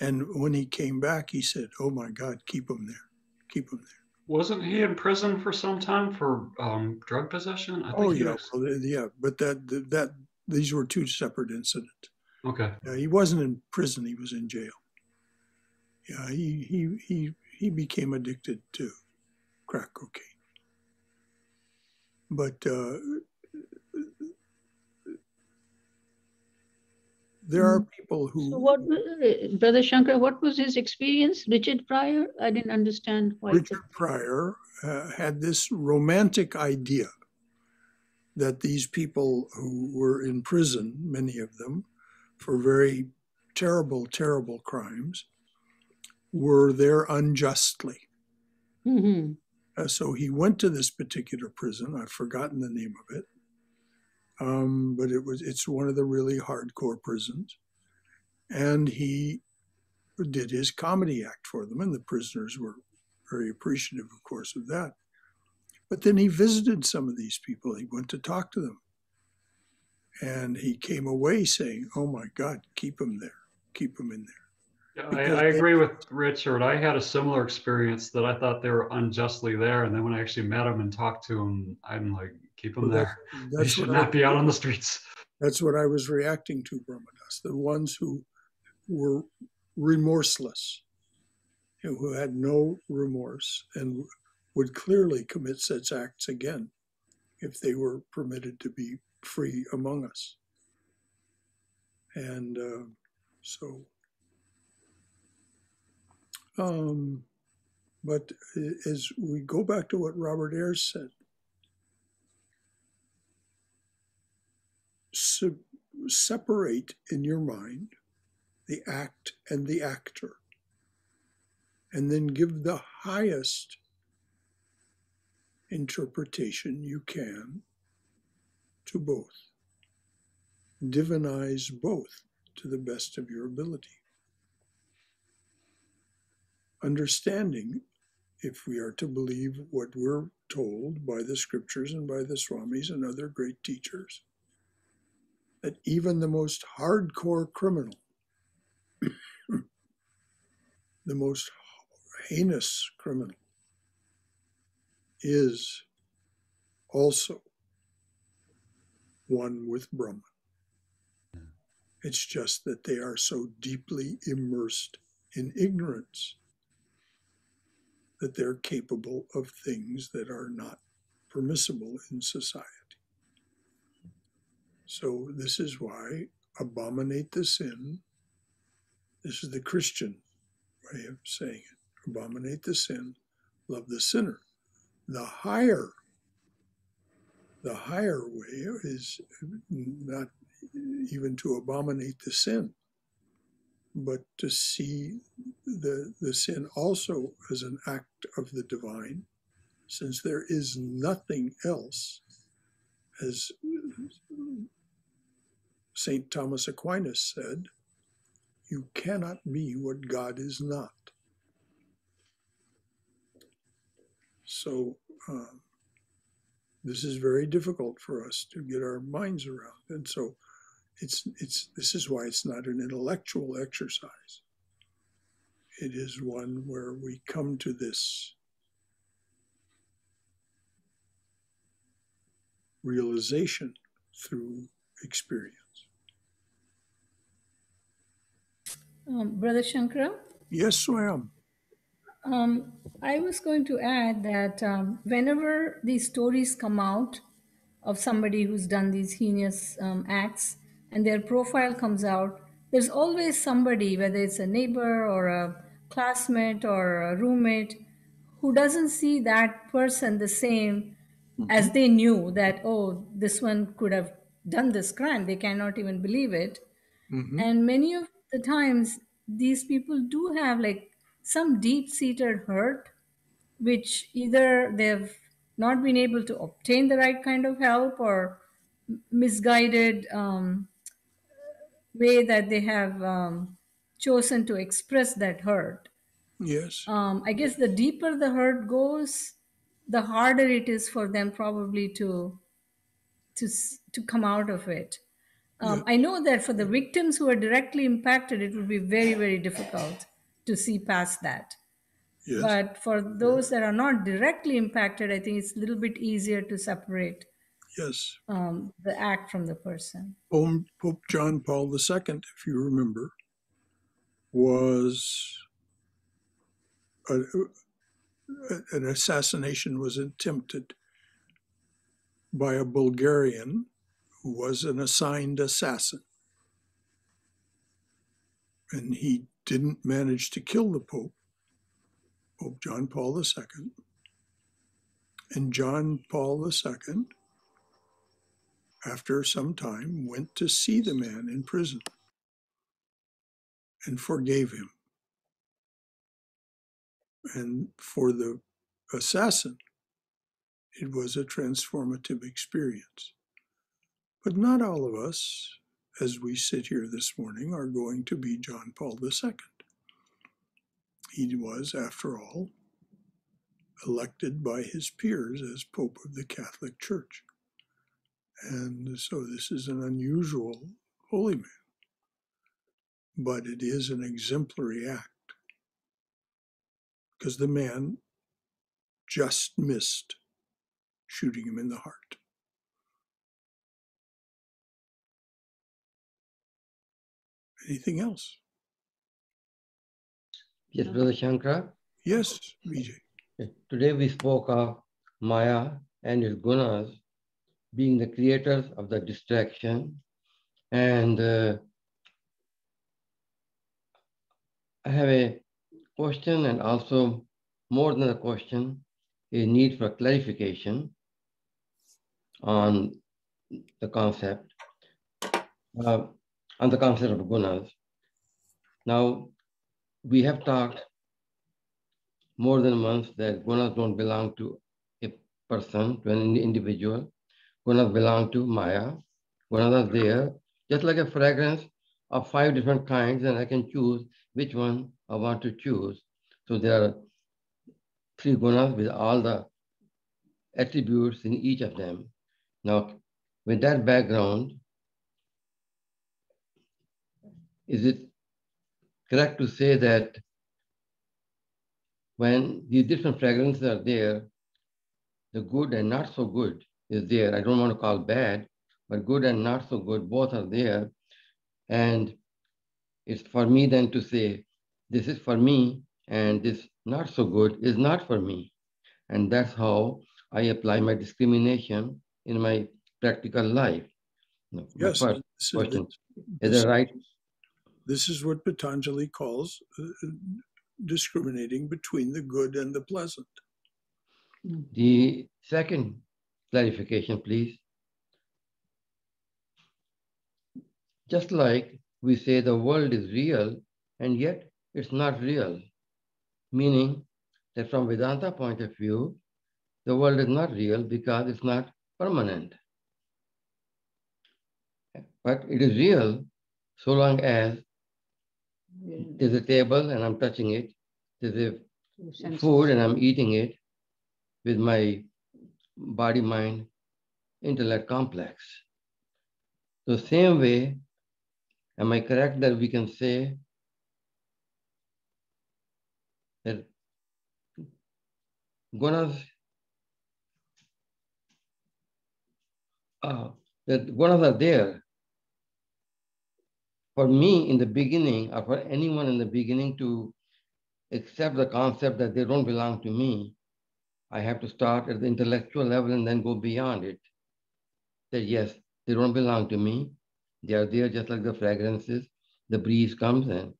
And when he came back, he said, "Oh my God, keep them there, keep them there." Wasn't he in prison for some time for um, drug possession? I Oh yeah, well, yeah. But that that these were two separate incidents. Okay. Yeah, he wasn't in prison; he was in jail. Yeah, he he he he became addicted to crack cocaine. But uh, there are people who So what, Brother Shankar, what was his experience? Richard Pryor? I didn't understand why. Richard Pryor uh, had this romantic idea that these people who were in prison, many of them, for very terrible, terrible crimes, were there unjustly. Mhm. Uh, so he went to this particular prison. I've forgotten the name of it. Um, but it was it's one of the really hardcore prisons, and he did his comedy act for them, and the prisoners were very appreciative, of course, of that. But then he visited some of these people. He went to talk to them, and he came away saying, "Oh my God, keep him there, keep him in there." Yeah, I, I, agree with Richard. I had a similar experience that I thought they were unjustly there, and then when I actually met them and talked to them, I'm like, keep them well, there. They should not I, be out on the streets. That's what I was reacting to, Brahmadas. The ones who were remorseless, you know, who had no remorse and would clearly commit such acts again if they were permitted to be free among us. And uh, so um, but as we go back to what Robert Ayres said, separate in your mind the act and the actor, and then give the highest interpretation you can to both. Divinize both to the best of your ability understanding, if we are to believe what we're told by the scriptures and by the Swamis and other great teachers, that even the most hardcore criminal, the most heinous criminal, is also one with Brahman. Hmm. It's just that they are so deeply immersed in ignorance that they're capable of things that are not permissible in society. So, this is why abominate the sin. This is the Christian way of saying it abominate the sin, love the sinner. The higher, the higher way is not even to abominate the sin, but to see the, the sin also as an act of the divine, since there is nothing else, as St. Thomas Aquinas said, you cannot be what God is not. So, um, this is very difficult for us to get our minds around. And so, it's it's this is why it's not an intellectual exercise. It is one where we come to this realization through experience. Um, Brother Shankara? Yes, ma'am. Um, I was going to add that um, whenever these stories come out of somebody who's done these heinous um, acts, and their profile comes out, there's always somebody, whether it's a neighbor or a classmate or a roommate, who doesn't see that person the same mm-hmm. as they knew that, oh, this one could have done this crime. They cannot even believe it. Mm-hmm. And many of the times, these people do have like some deep seated hurt, which either they've not been able to obtain the right kind of help or misguided um, way that they have um, chosen to express that hurt. Yes. Um, I guess the deeper the hurt goes, the harder it is for them probably to to to come out of it. Um, yeah. I know that for the victims who are directly impacted, it would be very very difficult to see past that. Yes. But for those that are not directly impacted, I think it's a little bit easier to separate Yes. Um, the act from the person. Pope John Paul II, if you remember, was a, an assassination was attempted by a Bulgarian who was an assigned assassin. And he didn't manage to kill the Pope, Pope John Paul II. And John Paul II after some time, went to see the man in prison and forgave him. And for the assassin, it was a transformative experience. But not all of us, as we sit here this morning, are going to be John Paul II. He was, after all, elected by his peers as Pope of the Catholic Church. And so this is an unusual holy man. But it is an exemplary act because the man just missed shooting him in the heart. Anything else? Yes, Brother Shankara. Yes, Vijay. Today we spoke of Maya and its gunas being the creators of the distraction. And uh, I have a question and also more than a question, a need for clarification on the concept, uh, on the concept of gunas. Now, we have talked more than once that gunas don't belong to a person, to an individual. Gunas belong to Maya. Gunas are there, just like a fragrance of five different kinds, and I can choose which one I want to choose. So there are three gunas with all the attributes in each of them. Now, with that background, is it correct to say that when these different fragrances are there, the good and not so good is there. I don't want to call bad, but good and not so good, both are there. And it's for me then to say, this is for me, and this not so good is not for me. And that's how I apply my discrimination in my practical life. Yes, first question, is, is that right? This is what Patanjali calls uh, discriminating between the good and the pleasant. The second clarification, please. Just like we say the world is real, and yet it's not real, meaning that from Vedanta point of view, the world is not real because it's not permanent. But it is real so long as there's a table and I'm touching it, there's a food and I'm eating it with my body mind intellect complex. The same way, am I correct that we can say that gunas uh, that gunas are there for me in the beginning or for anyone in the beginning to accept the concept that they don't belong to me i have to start at the intellectual level and then go beyond it. That yes they don't belong to me. They are there just like the fragrances. The breeze comes and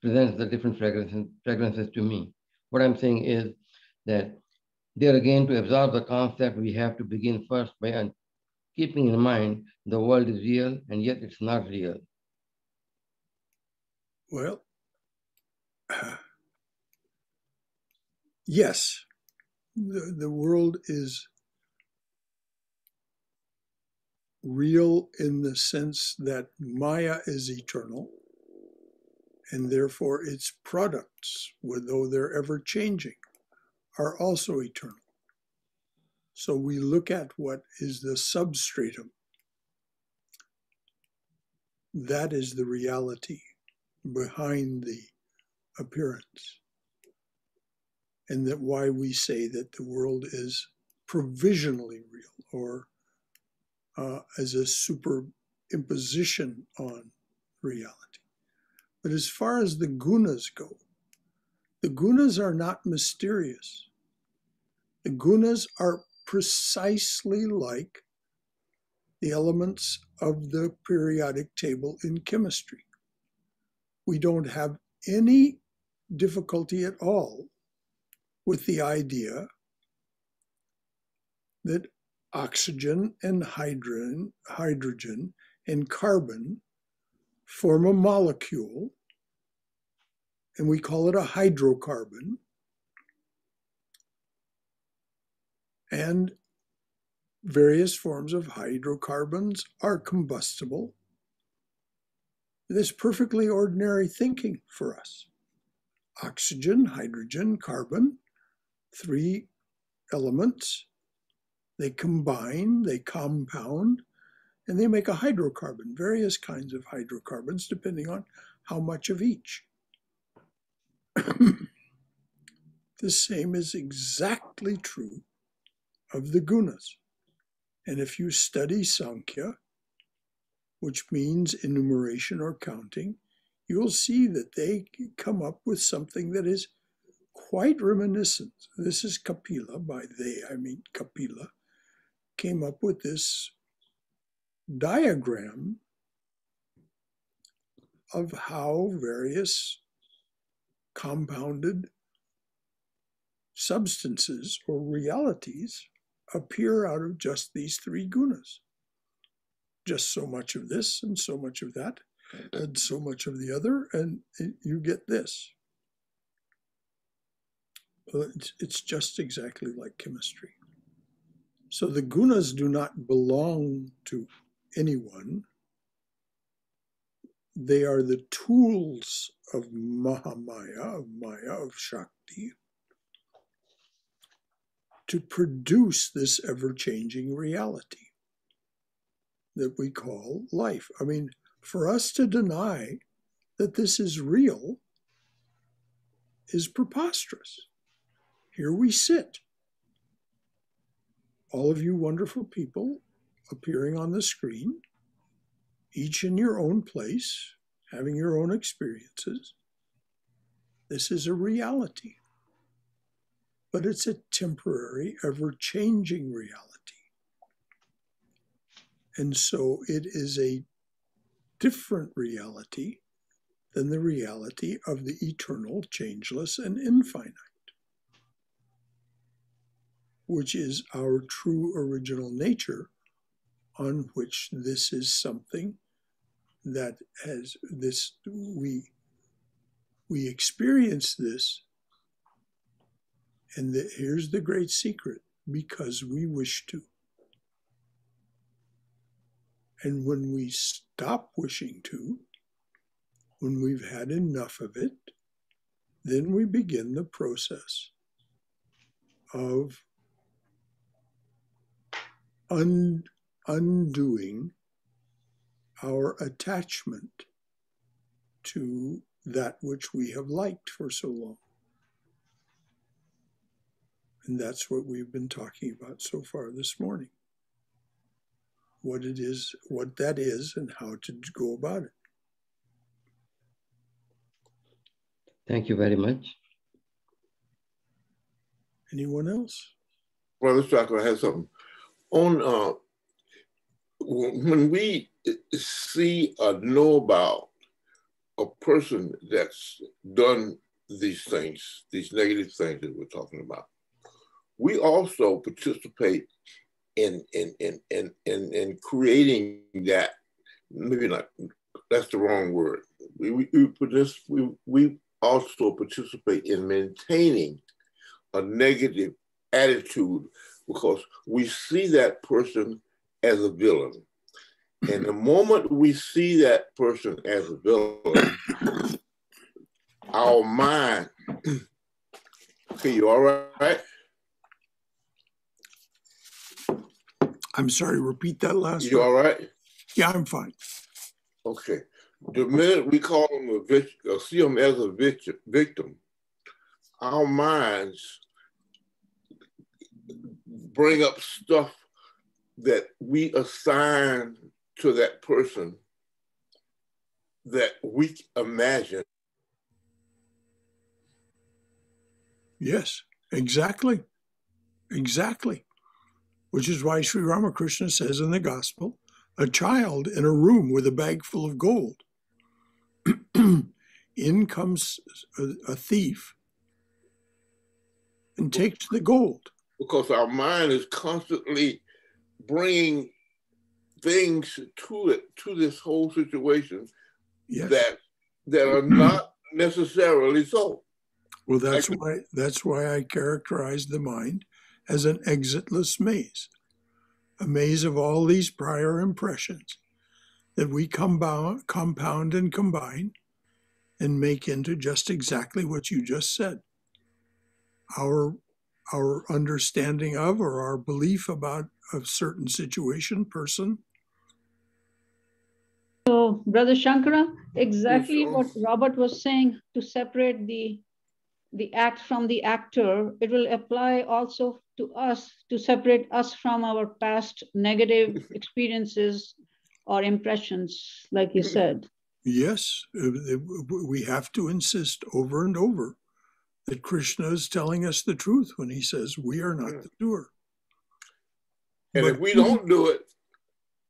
presents the different fragrances, fragrances to me. What I'm saying is that there again, to absorb the concept, we have to begin first by keeping in mind the world is real and yet it's not real. Well, yes, the, the world is real in the sense that Maya is eternal and therefore its products, though they're ever changing, are also eternal. So we look at what is the substratum. That is the reality behind the appearance. And that why we say that the world is provisionally real or uh, as a superimposition on reality. But as far as the gunas go, the gunas are not mysterious. The gunas are precisely like the elements of the periodic table in chemistry. We don't have any difficulty at all with the idea that oxygen and hydrogen, hydrogen and carbon form a molecule, and we call it a hydrocarbon. And various forms of hydrocarbons are combustible. This perfectly ordinary thinking for us. Oxygen, hydrogen, carbon, three elements. They combine, they compound, and they make a hydrocarbon, various kinds of hydrocarbons, depending on how much of each. the same is exactly true of the gunas. And if you study Sankhya, which means enumeration or counting, you'll see that they come up with something that is quite reminiscent. This is Kapila, by they, I mean Kapila, came up with this diagram of how various compounded substances or realities appear out of just these three gunas. Just so much of this and so much of that, and so much of the other, and you get this. It's, just exactly like chemistry. So the gunas do not belong to anyone. They are the tools of Mahamaya, of Maya, of Shakti, to produce this ever changing reality that we call life. I mean, for us to deny that this is real is preposterous. Here we sit, all of you wonderful people appearing on the screen, each in your own place, having your own experiences. This is a reality, but it's a temporary, ever changing reality. And so it is a different reality than the reality of the eternal, changeless, and infinite which is our true original nature, on which this is something that has this we we experience this and the, here's the great secret because we wish to and when we stop wishing to when we've had enough of it then we begin the process of un, undoing our attachment to that which we have liked for so long. And that's what we've been talking about so far this morning. What it is, what that is, and how to go about it. Thank you very much. Anyone else? Well, let's talk something on uh, when we see or know about a person that's done these things, these negative things that we're talking about, we also participate in in in in in, in creating that. Maybe not. That's the wrong word. We we, we, we also participate in maintaining a negative attitude because we see that person as a villain. And the moment we see that person as a villain, our mind, okay, you all right? I'm sorry, repeat that last You all right? Yeah, I'm fine. Okay. The minute we call them a victim, or uh, see them as a victim victim, our minds bring up stuff that we assign to that person that we imagine. Yes, exactly. Exactly. Which is why Sri Ramakrishna says in the gospel a child in a room with a bag full of gold. in comes a, a thief and takes the gold because our mind is constantly bringing things to it to this whole situation yes. that that are not necessarily so. Well, that's why that's why I characterize the mind as an exitless maze. a maze of all these prior impressions that we compound, compound and combine and make into just exactly what you just said. Our our understanding of or our belief about a certain situation, person. So, Brother Shankara, exactly what Robert was saying to separate the the act from the actor, it will apply also to us to separate us from our past negative experiences or impressions, like you said. Yes, uh, we have to insist over and over that Krishna is telling us the truth when he says we are not the doer. And But- if we don't do it,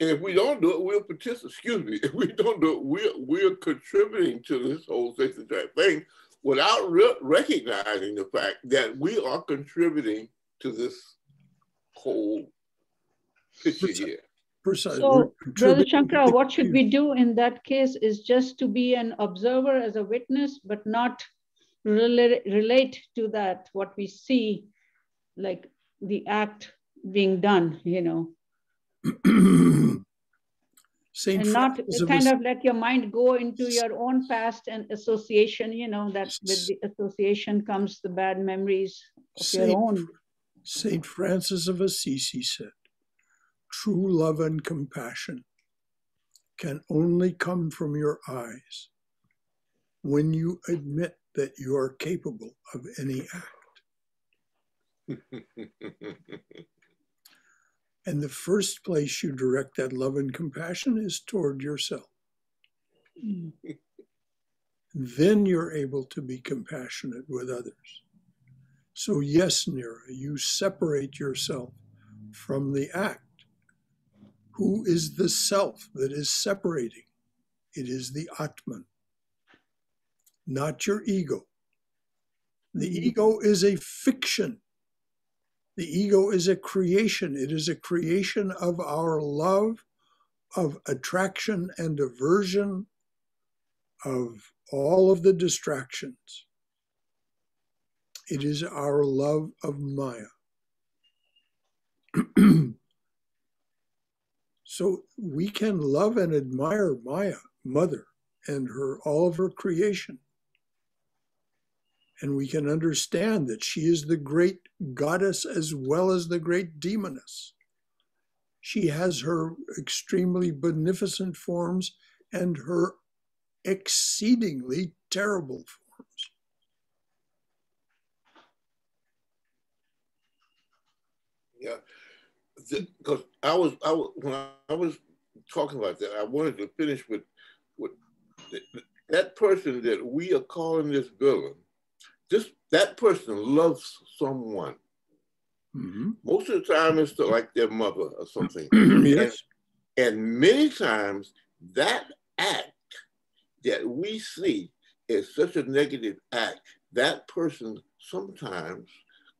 and if we don't do it, we'll participate. Excuse me. If we don't do it, we're we're contributing to this whole safety track thing without re- recognizing the fact that we are contributing to this whole picture Perce- here. Precisely. So, We're Brother Shankara, what should we do in that case is just to be an observer as a witness, but not relate, relate to that, what we see, like the act being done, you know, Saint and not Francis kind Assisi- of let your mind go into your own past and association, you know, that with the association comes the bad memories of Saint, your own. Saint Francis of Assisi said, "True love and compassion can only come from your eyes when you admit that you are capable of any act." And the first place you direct that love and compassion is toward yourself. Mm. Then you're able to be compassionate with others. So, yes, Neera, you separate yourself from the act. Who is the self that is separating? It is the Atman, not your ego. The ego is a fiction. The ego is a creation. It is a creation of our love, of attraction and aversion, of all of the distractions. It is our love of Maya. so we can love and admire Maya, Mother, and her all of her creation. And we can understand that she is the great goddess as well as the great demoness. She has her extremely beneficent forms and her exceedingly terrible forms. Yeah, because I was I was when I was talking about that, I wanted to finish with with th- th- that person that we are calling this villain. This that person loves someone. Mhm. Most of the time, it's like their mother or something. yes. And many times, that act that we see is such a negative act. That person sometimes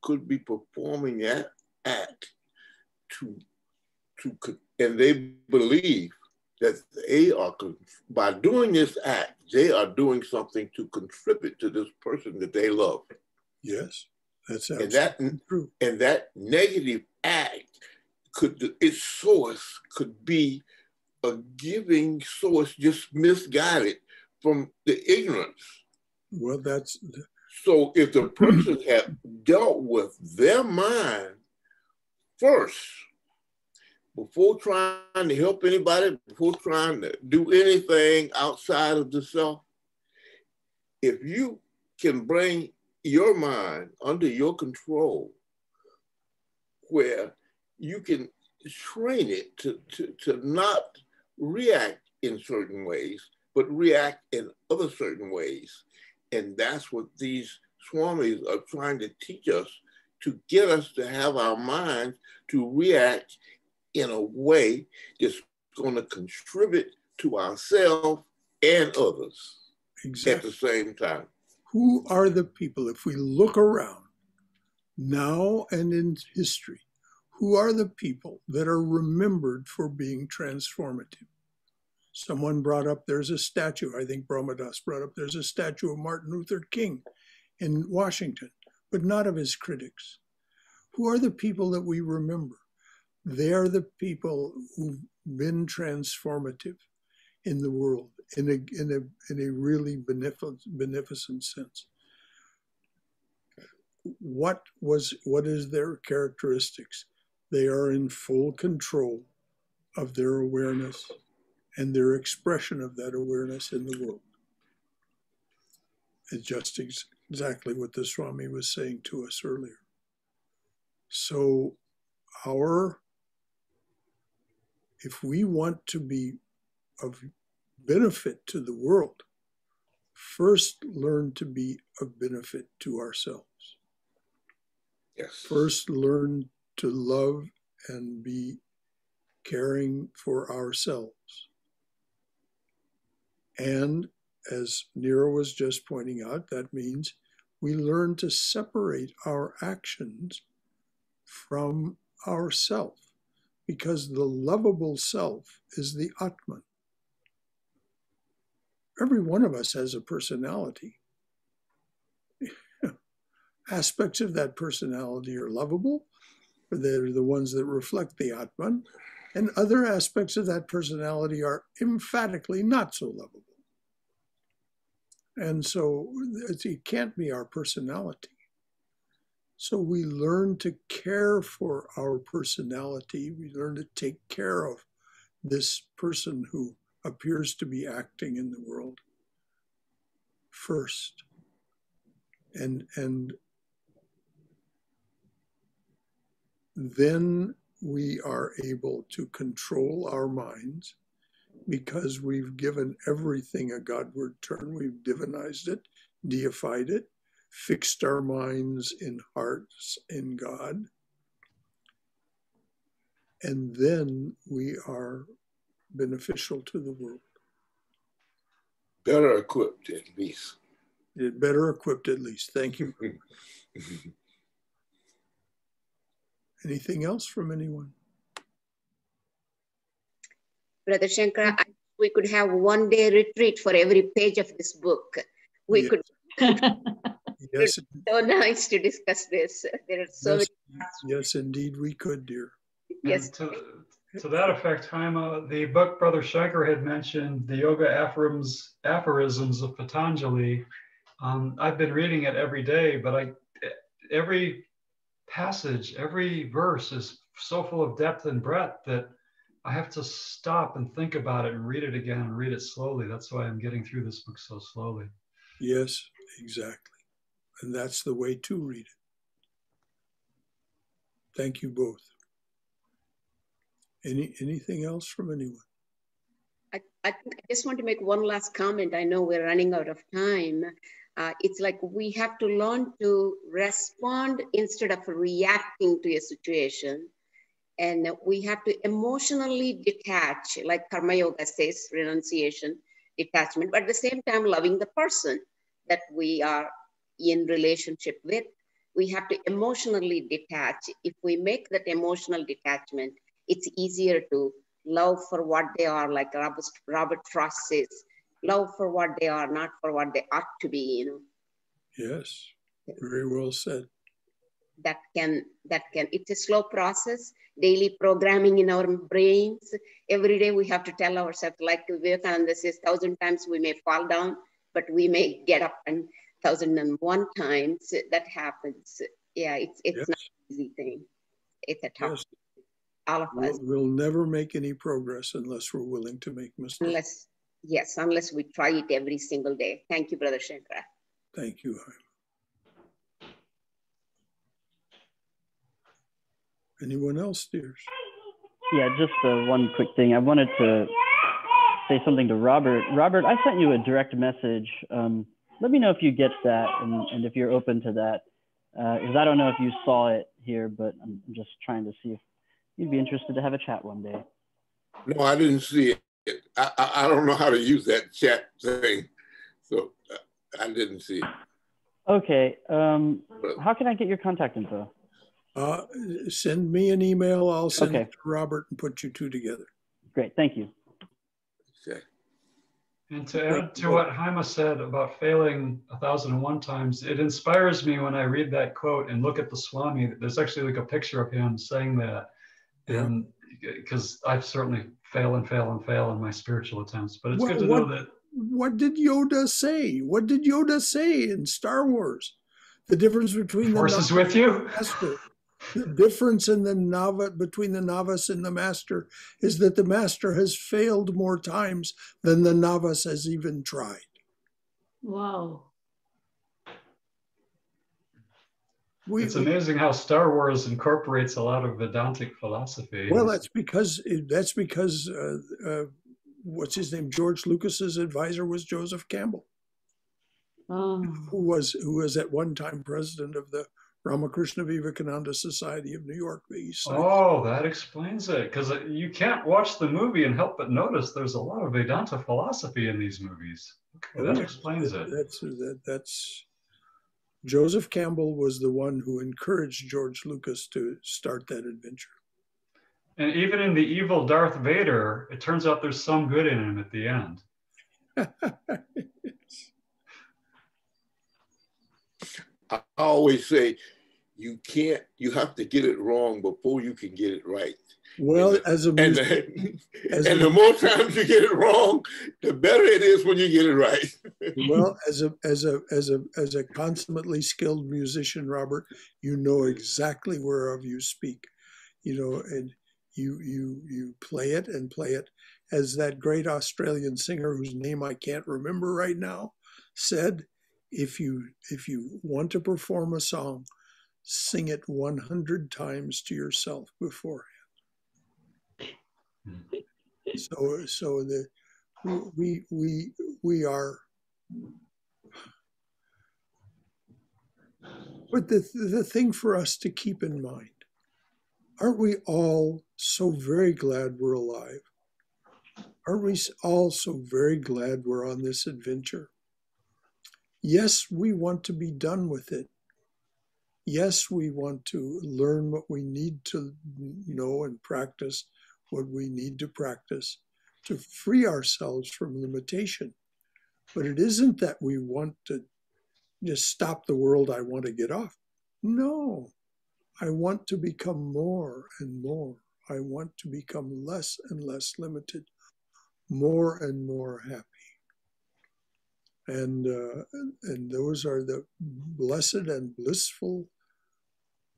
could be performing that act to to and they believe that they are by doing this act they are doing something to contribute to this person that they love Yes. That's and that true. and that negative act could its source could be a giving source just misguided from the ignorance Well, that's so if the person had dealt with their mind first before trying to help anybody before trying to do anything outside of the self if you can bring your mind under your control where you can train it to, to, to not react in certain ways, but react in other certain ways. And that's what these swamis are trying to teach us to get us to have our minds to react in a way that's going to contribute to ourselves and others at the same time. Who are the people, if we look around now and in history, who are the people that are remembered for being transformative? Someone brought up there's a statue, I think Brahmadas brought up there's a statue of Martin Luther King in Washington, but not of his critics. Who are the people that we remember? they are the people who've been transformative in the world in a in a in a really beneficent beneficent sense. What was what is their characteristics? They are in full control of their awareness and their expression of that awareness in the world. It's just exactly what the Swami was saying to us earlier. So, our, if we want to be of benefit to the world, first learn to be of benefit to ourselves. Yes. First learn to love and be caring for ourselves. And as Neera was just pointing out, that means we learn to separate our actions from ourself because the lovable self is the Atman. Every one of us has a personality. Aspects of that personality are lovable, they're the ones that reflect the Atman, and other aspects of that personality are emphatically not so lovable. And so it can't be our personality. So we learn to care for our personality. We learn to take care of this person who appears to be acting in the world first. And, and then we are able to control our minds because we've given everything a Godward turn. We've divinized it, deified it, fixed our minds in hearts in God. And then we are beneficial to the world. Better equipped, at least. Better equipped, at least. Thank you. Anything else from anyone? Brother Shankar, we could have one day retreat for every page of this book. We yes. could. yes. so nice to discuss this. There are so yes, many. Yes, indeed, we could, dear. Yes. To, to, that effect, Haima, the book Brother Shankar had mentioned, the Yoga Aphorisms, aphorisms of Patanjali. Um, I've been reading it every day, but I every passage, every verse is so full of depth and breadth that I have to stop and think about it and read it again and read it slowly. That's why I'm getting through this book so slowly. Yes, exactly. And that's the way to read it. Thank you both. Any anything else from anyone? I, I, I just want to make one last comment. I know we're running out of time. Uh, it's like we have to learn to respond instead of reacting to a situation. And we have to emotionally detach, like Karma Yoga says, renunciation, detachment, but at the same time, loving the person that we are in relationship with. We have to emotionally detach. If we make that emotional detachment, it's easier to love for what they are, like Robert, Robert Frost says, love for what they are, not for what they ought to be, you know. Yes, very well said. That can, that can, it's a slow process, daily programming in our brains. Every day we have to tell ourselves, like Vivekananda says, thousand times we may fall down, but we may get up and thousand and one times that happens. Yeah, it's, it's yes. not an easy thing. It's a tough yes. All of we'll, us. We'll never make any progress unless we're willing to make mistakes. Unless Yes, unless we try it every single day. Thank you, Brother Shankar. Thank you. Anyone else, dears? Yeah, just uh, one quick thing. I wanted to say something to Robert. Robert, I sent you a direct message. Um, let me know if you get that and, and if you're open to that. Because uh, I don't know if you saw it here, but I'm just trying to see if you'd be interested to have a chat one day. No, I didn't see it. I, I, don't know how to use that chat thing, so uh, I didn't see it. Okay. Um, how can I get your contact info? Uh, send me an email. I'll send Okay. it to Robert and put you two together. Great. Thank you. Okay. And to add to what Haima said about failing a thousand and one times, it inspires me when I read that quote and look at the Swami. There's actually like a picture of him saying that. and because I've certainly fail and fail and fail in my spiritual attempts, but it's Well, good to what- know that What did Yoda say? What did Yoda say in Star Wars? The difference between the force is with you. and master. The difference in the novice between the novice and the master is that the master has failed more times than the novice has even tried. Wow. We, It's amazing how Star Wars incorporates a lot of Vedantic philosophy. well, that's because that's because uh, uh, what's his name? George Lucas's advisor was Joseph Campbell. Oh. who was who was at one time president of the Ramakrishna Vivekananda Society of New York, the East Oh, that explains it. Because you can't watch the movie and help but notice there's a lot of Vedanta philosophy in these movies. Okay, that explains it. That's that, that's Joseph Campbell was the one who encouraged George Lucas to start that adventure. And even in the evil Darth Vader, it turns out there's some good in him at the end. I always say you can't, you have to get it wrong before you can get it right. well, as a And, musician, as and a- the more times you get it wrong, the better it is when you get it right. well, as a as a as a as a consummately skilled musician, Robert, you know exactly whereof you speak. You know, and you you you play it and play it as that great Australian singer whose name I can't remember right now said, if you if you want to perform a song, sing it 100 times to yourself beforehand. Hmm. So so the we we we are but the the thing for us to keep in mind aren't we all so very glad we're alive? Aren't we all so very glad we're on this adventure yes we want to be done with it yes we want to learn what we need to know and practice what we need to practice to free ourselves from limitation. But it isn't that we want to just stop the world, I want to get off. No, I want to become more and more. I want to become less and less limited, more and more happy. And, uh, and those are the blessed and blissful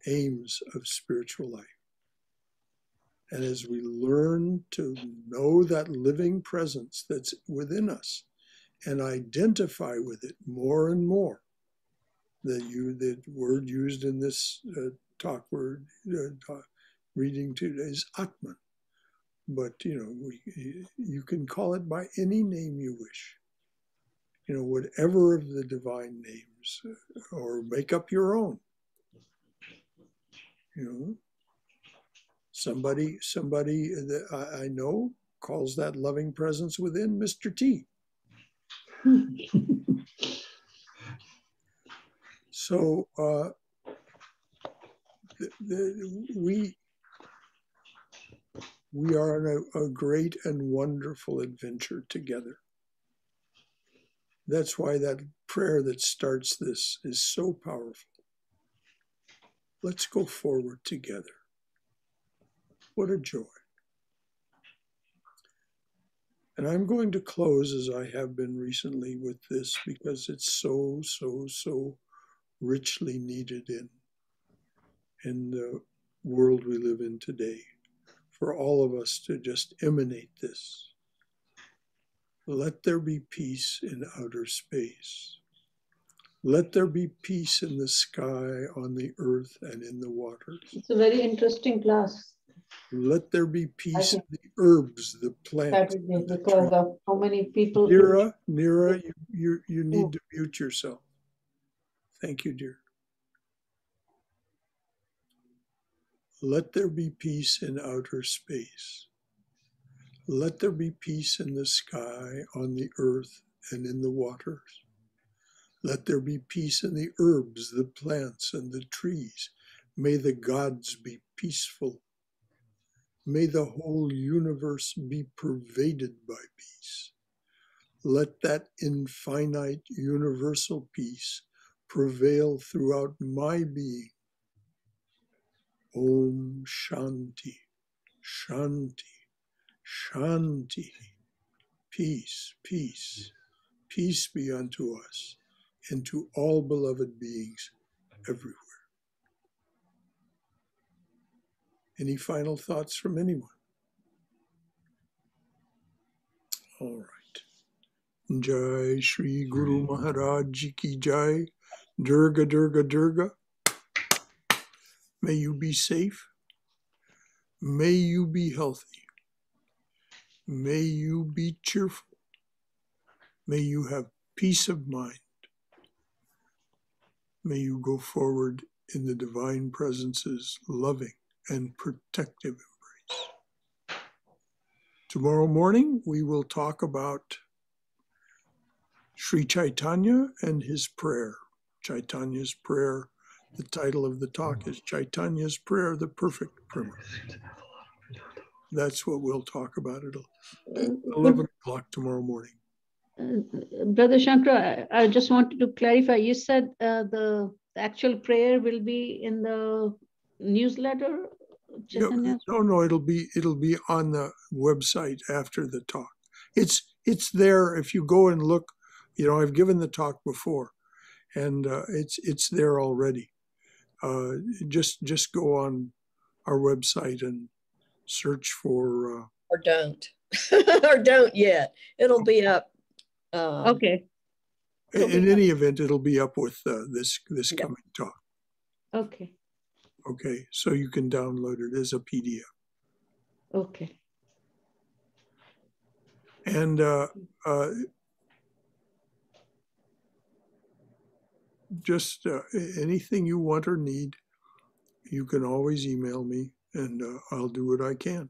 aims of spiritual life. And as we learn to know that living presence that's within us and identify with it more and more, that you the word used in this uh, talk word uh, talk, reading today is Atman. But you know, we, you can call it by any name you wish. You know, whatever of the divine names, uh, or make up your own. You know, Somebody, somebody that I, I know calls that loving presence within Mr. T. so uh, the, the, we we are on a, a great and wonderful adventure together. That's why that prayer that starts this is so powerful. Let's go forward together. What a joy. And I'm going to close as I have been recently with this because it's so, so, so richly needed in, in the world we live in today. For all of us to just emanate this. Let there be peace in outer space. Let there be peace in the sky, on the earth, and in the waters. It's a very interesting class. Let there be peace in the herbs, the plants. And the because trees. of how many people. Neera, Neera, you, you, you need to oh. mute yourself. Thank you, dear. Let there be peace in outer space. Let there be peace in the sky, on the earth, and in the waters. Let there be peace in the herbs, the plants, and the trees. May the gods be peaceful. May the whole universe be pervaded by peace. Let that infinite universal peace prevail throughout my being. Om Shanti. Shanti, Shanti. Peace, peace, peace be unto us and to all beloved beings everywhere. Any final thoughts from anyone? All right. Jai Shri Guru Maharaj Ji Ki Jai. Durga, Durga, Durga. May you be safe. May you be healthy. May you be cheerful. May you have peace of mind. May you go forward in the divine presence's loving and protective embrace. Tomorrow morning, we will talk about Sri Chaitanya and his prayer. Chaitanya's prayer. The title of the talk is Chaitanya's Prayer, the Perfect Primer. That's what we'll talk about at 11 o'clock tomorrow morning. Uh, Brother Shankar, I, I just wanted to clarify. You said uh, the actual prayer will be in the newsletter. No, no, no, it'll be it'll be on the website after the talk. It's it's there if you go and look. You know, I've given the talk before, and uh, it's it's there already. Uh, just just go on our website and search for. Uh, or don't, or don't yet. It'll be up. Um, Okay, in in any event, it'll be up with uh, this this Yeah. coming talk. okay, Okay, so you can download it as a PDF. okay. And uh, uh, just uh, anything you want or need, you can always email me and uh, I'll do what I can.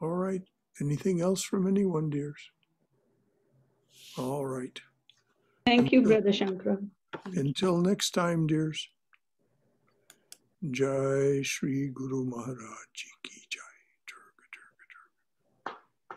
All right. Anything else from anyone, dears? All right. Thank you, Brother Shankar. Until next time, dears. Jai Shri Guru Maharaj Ji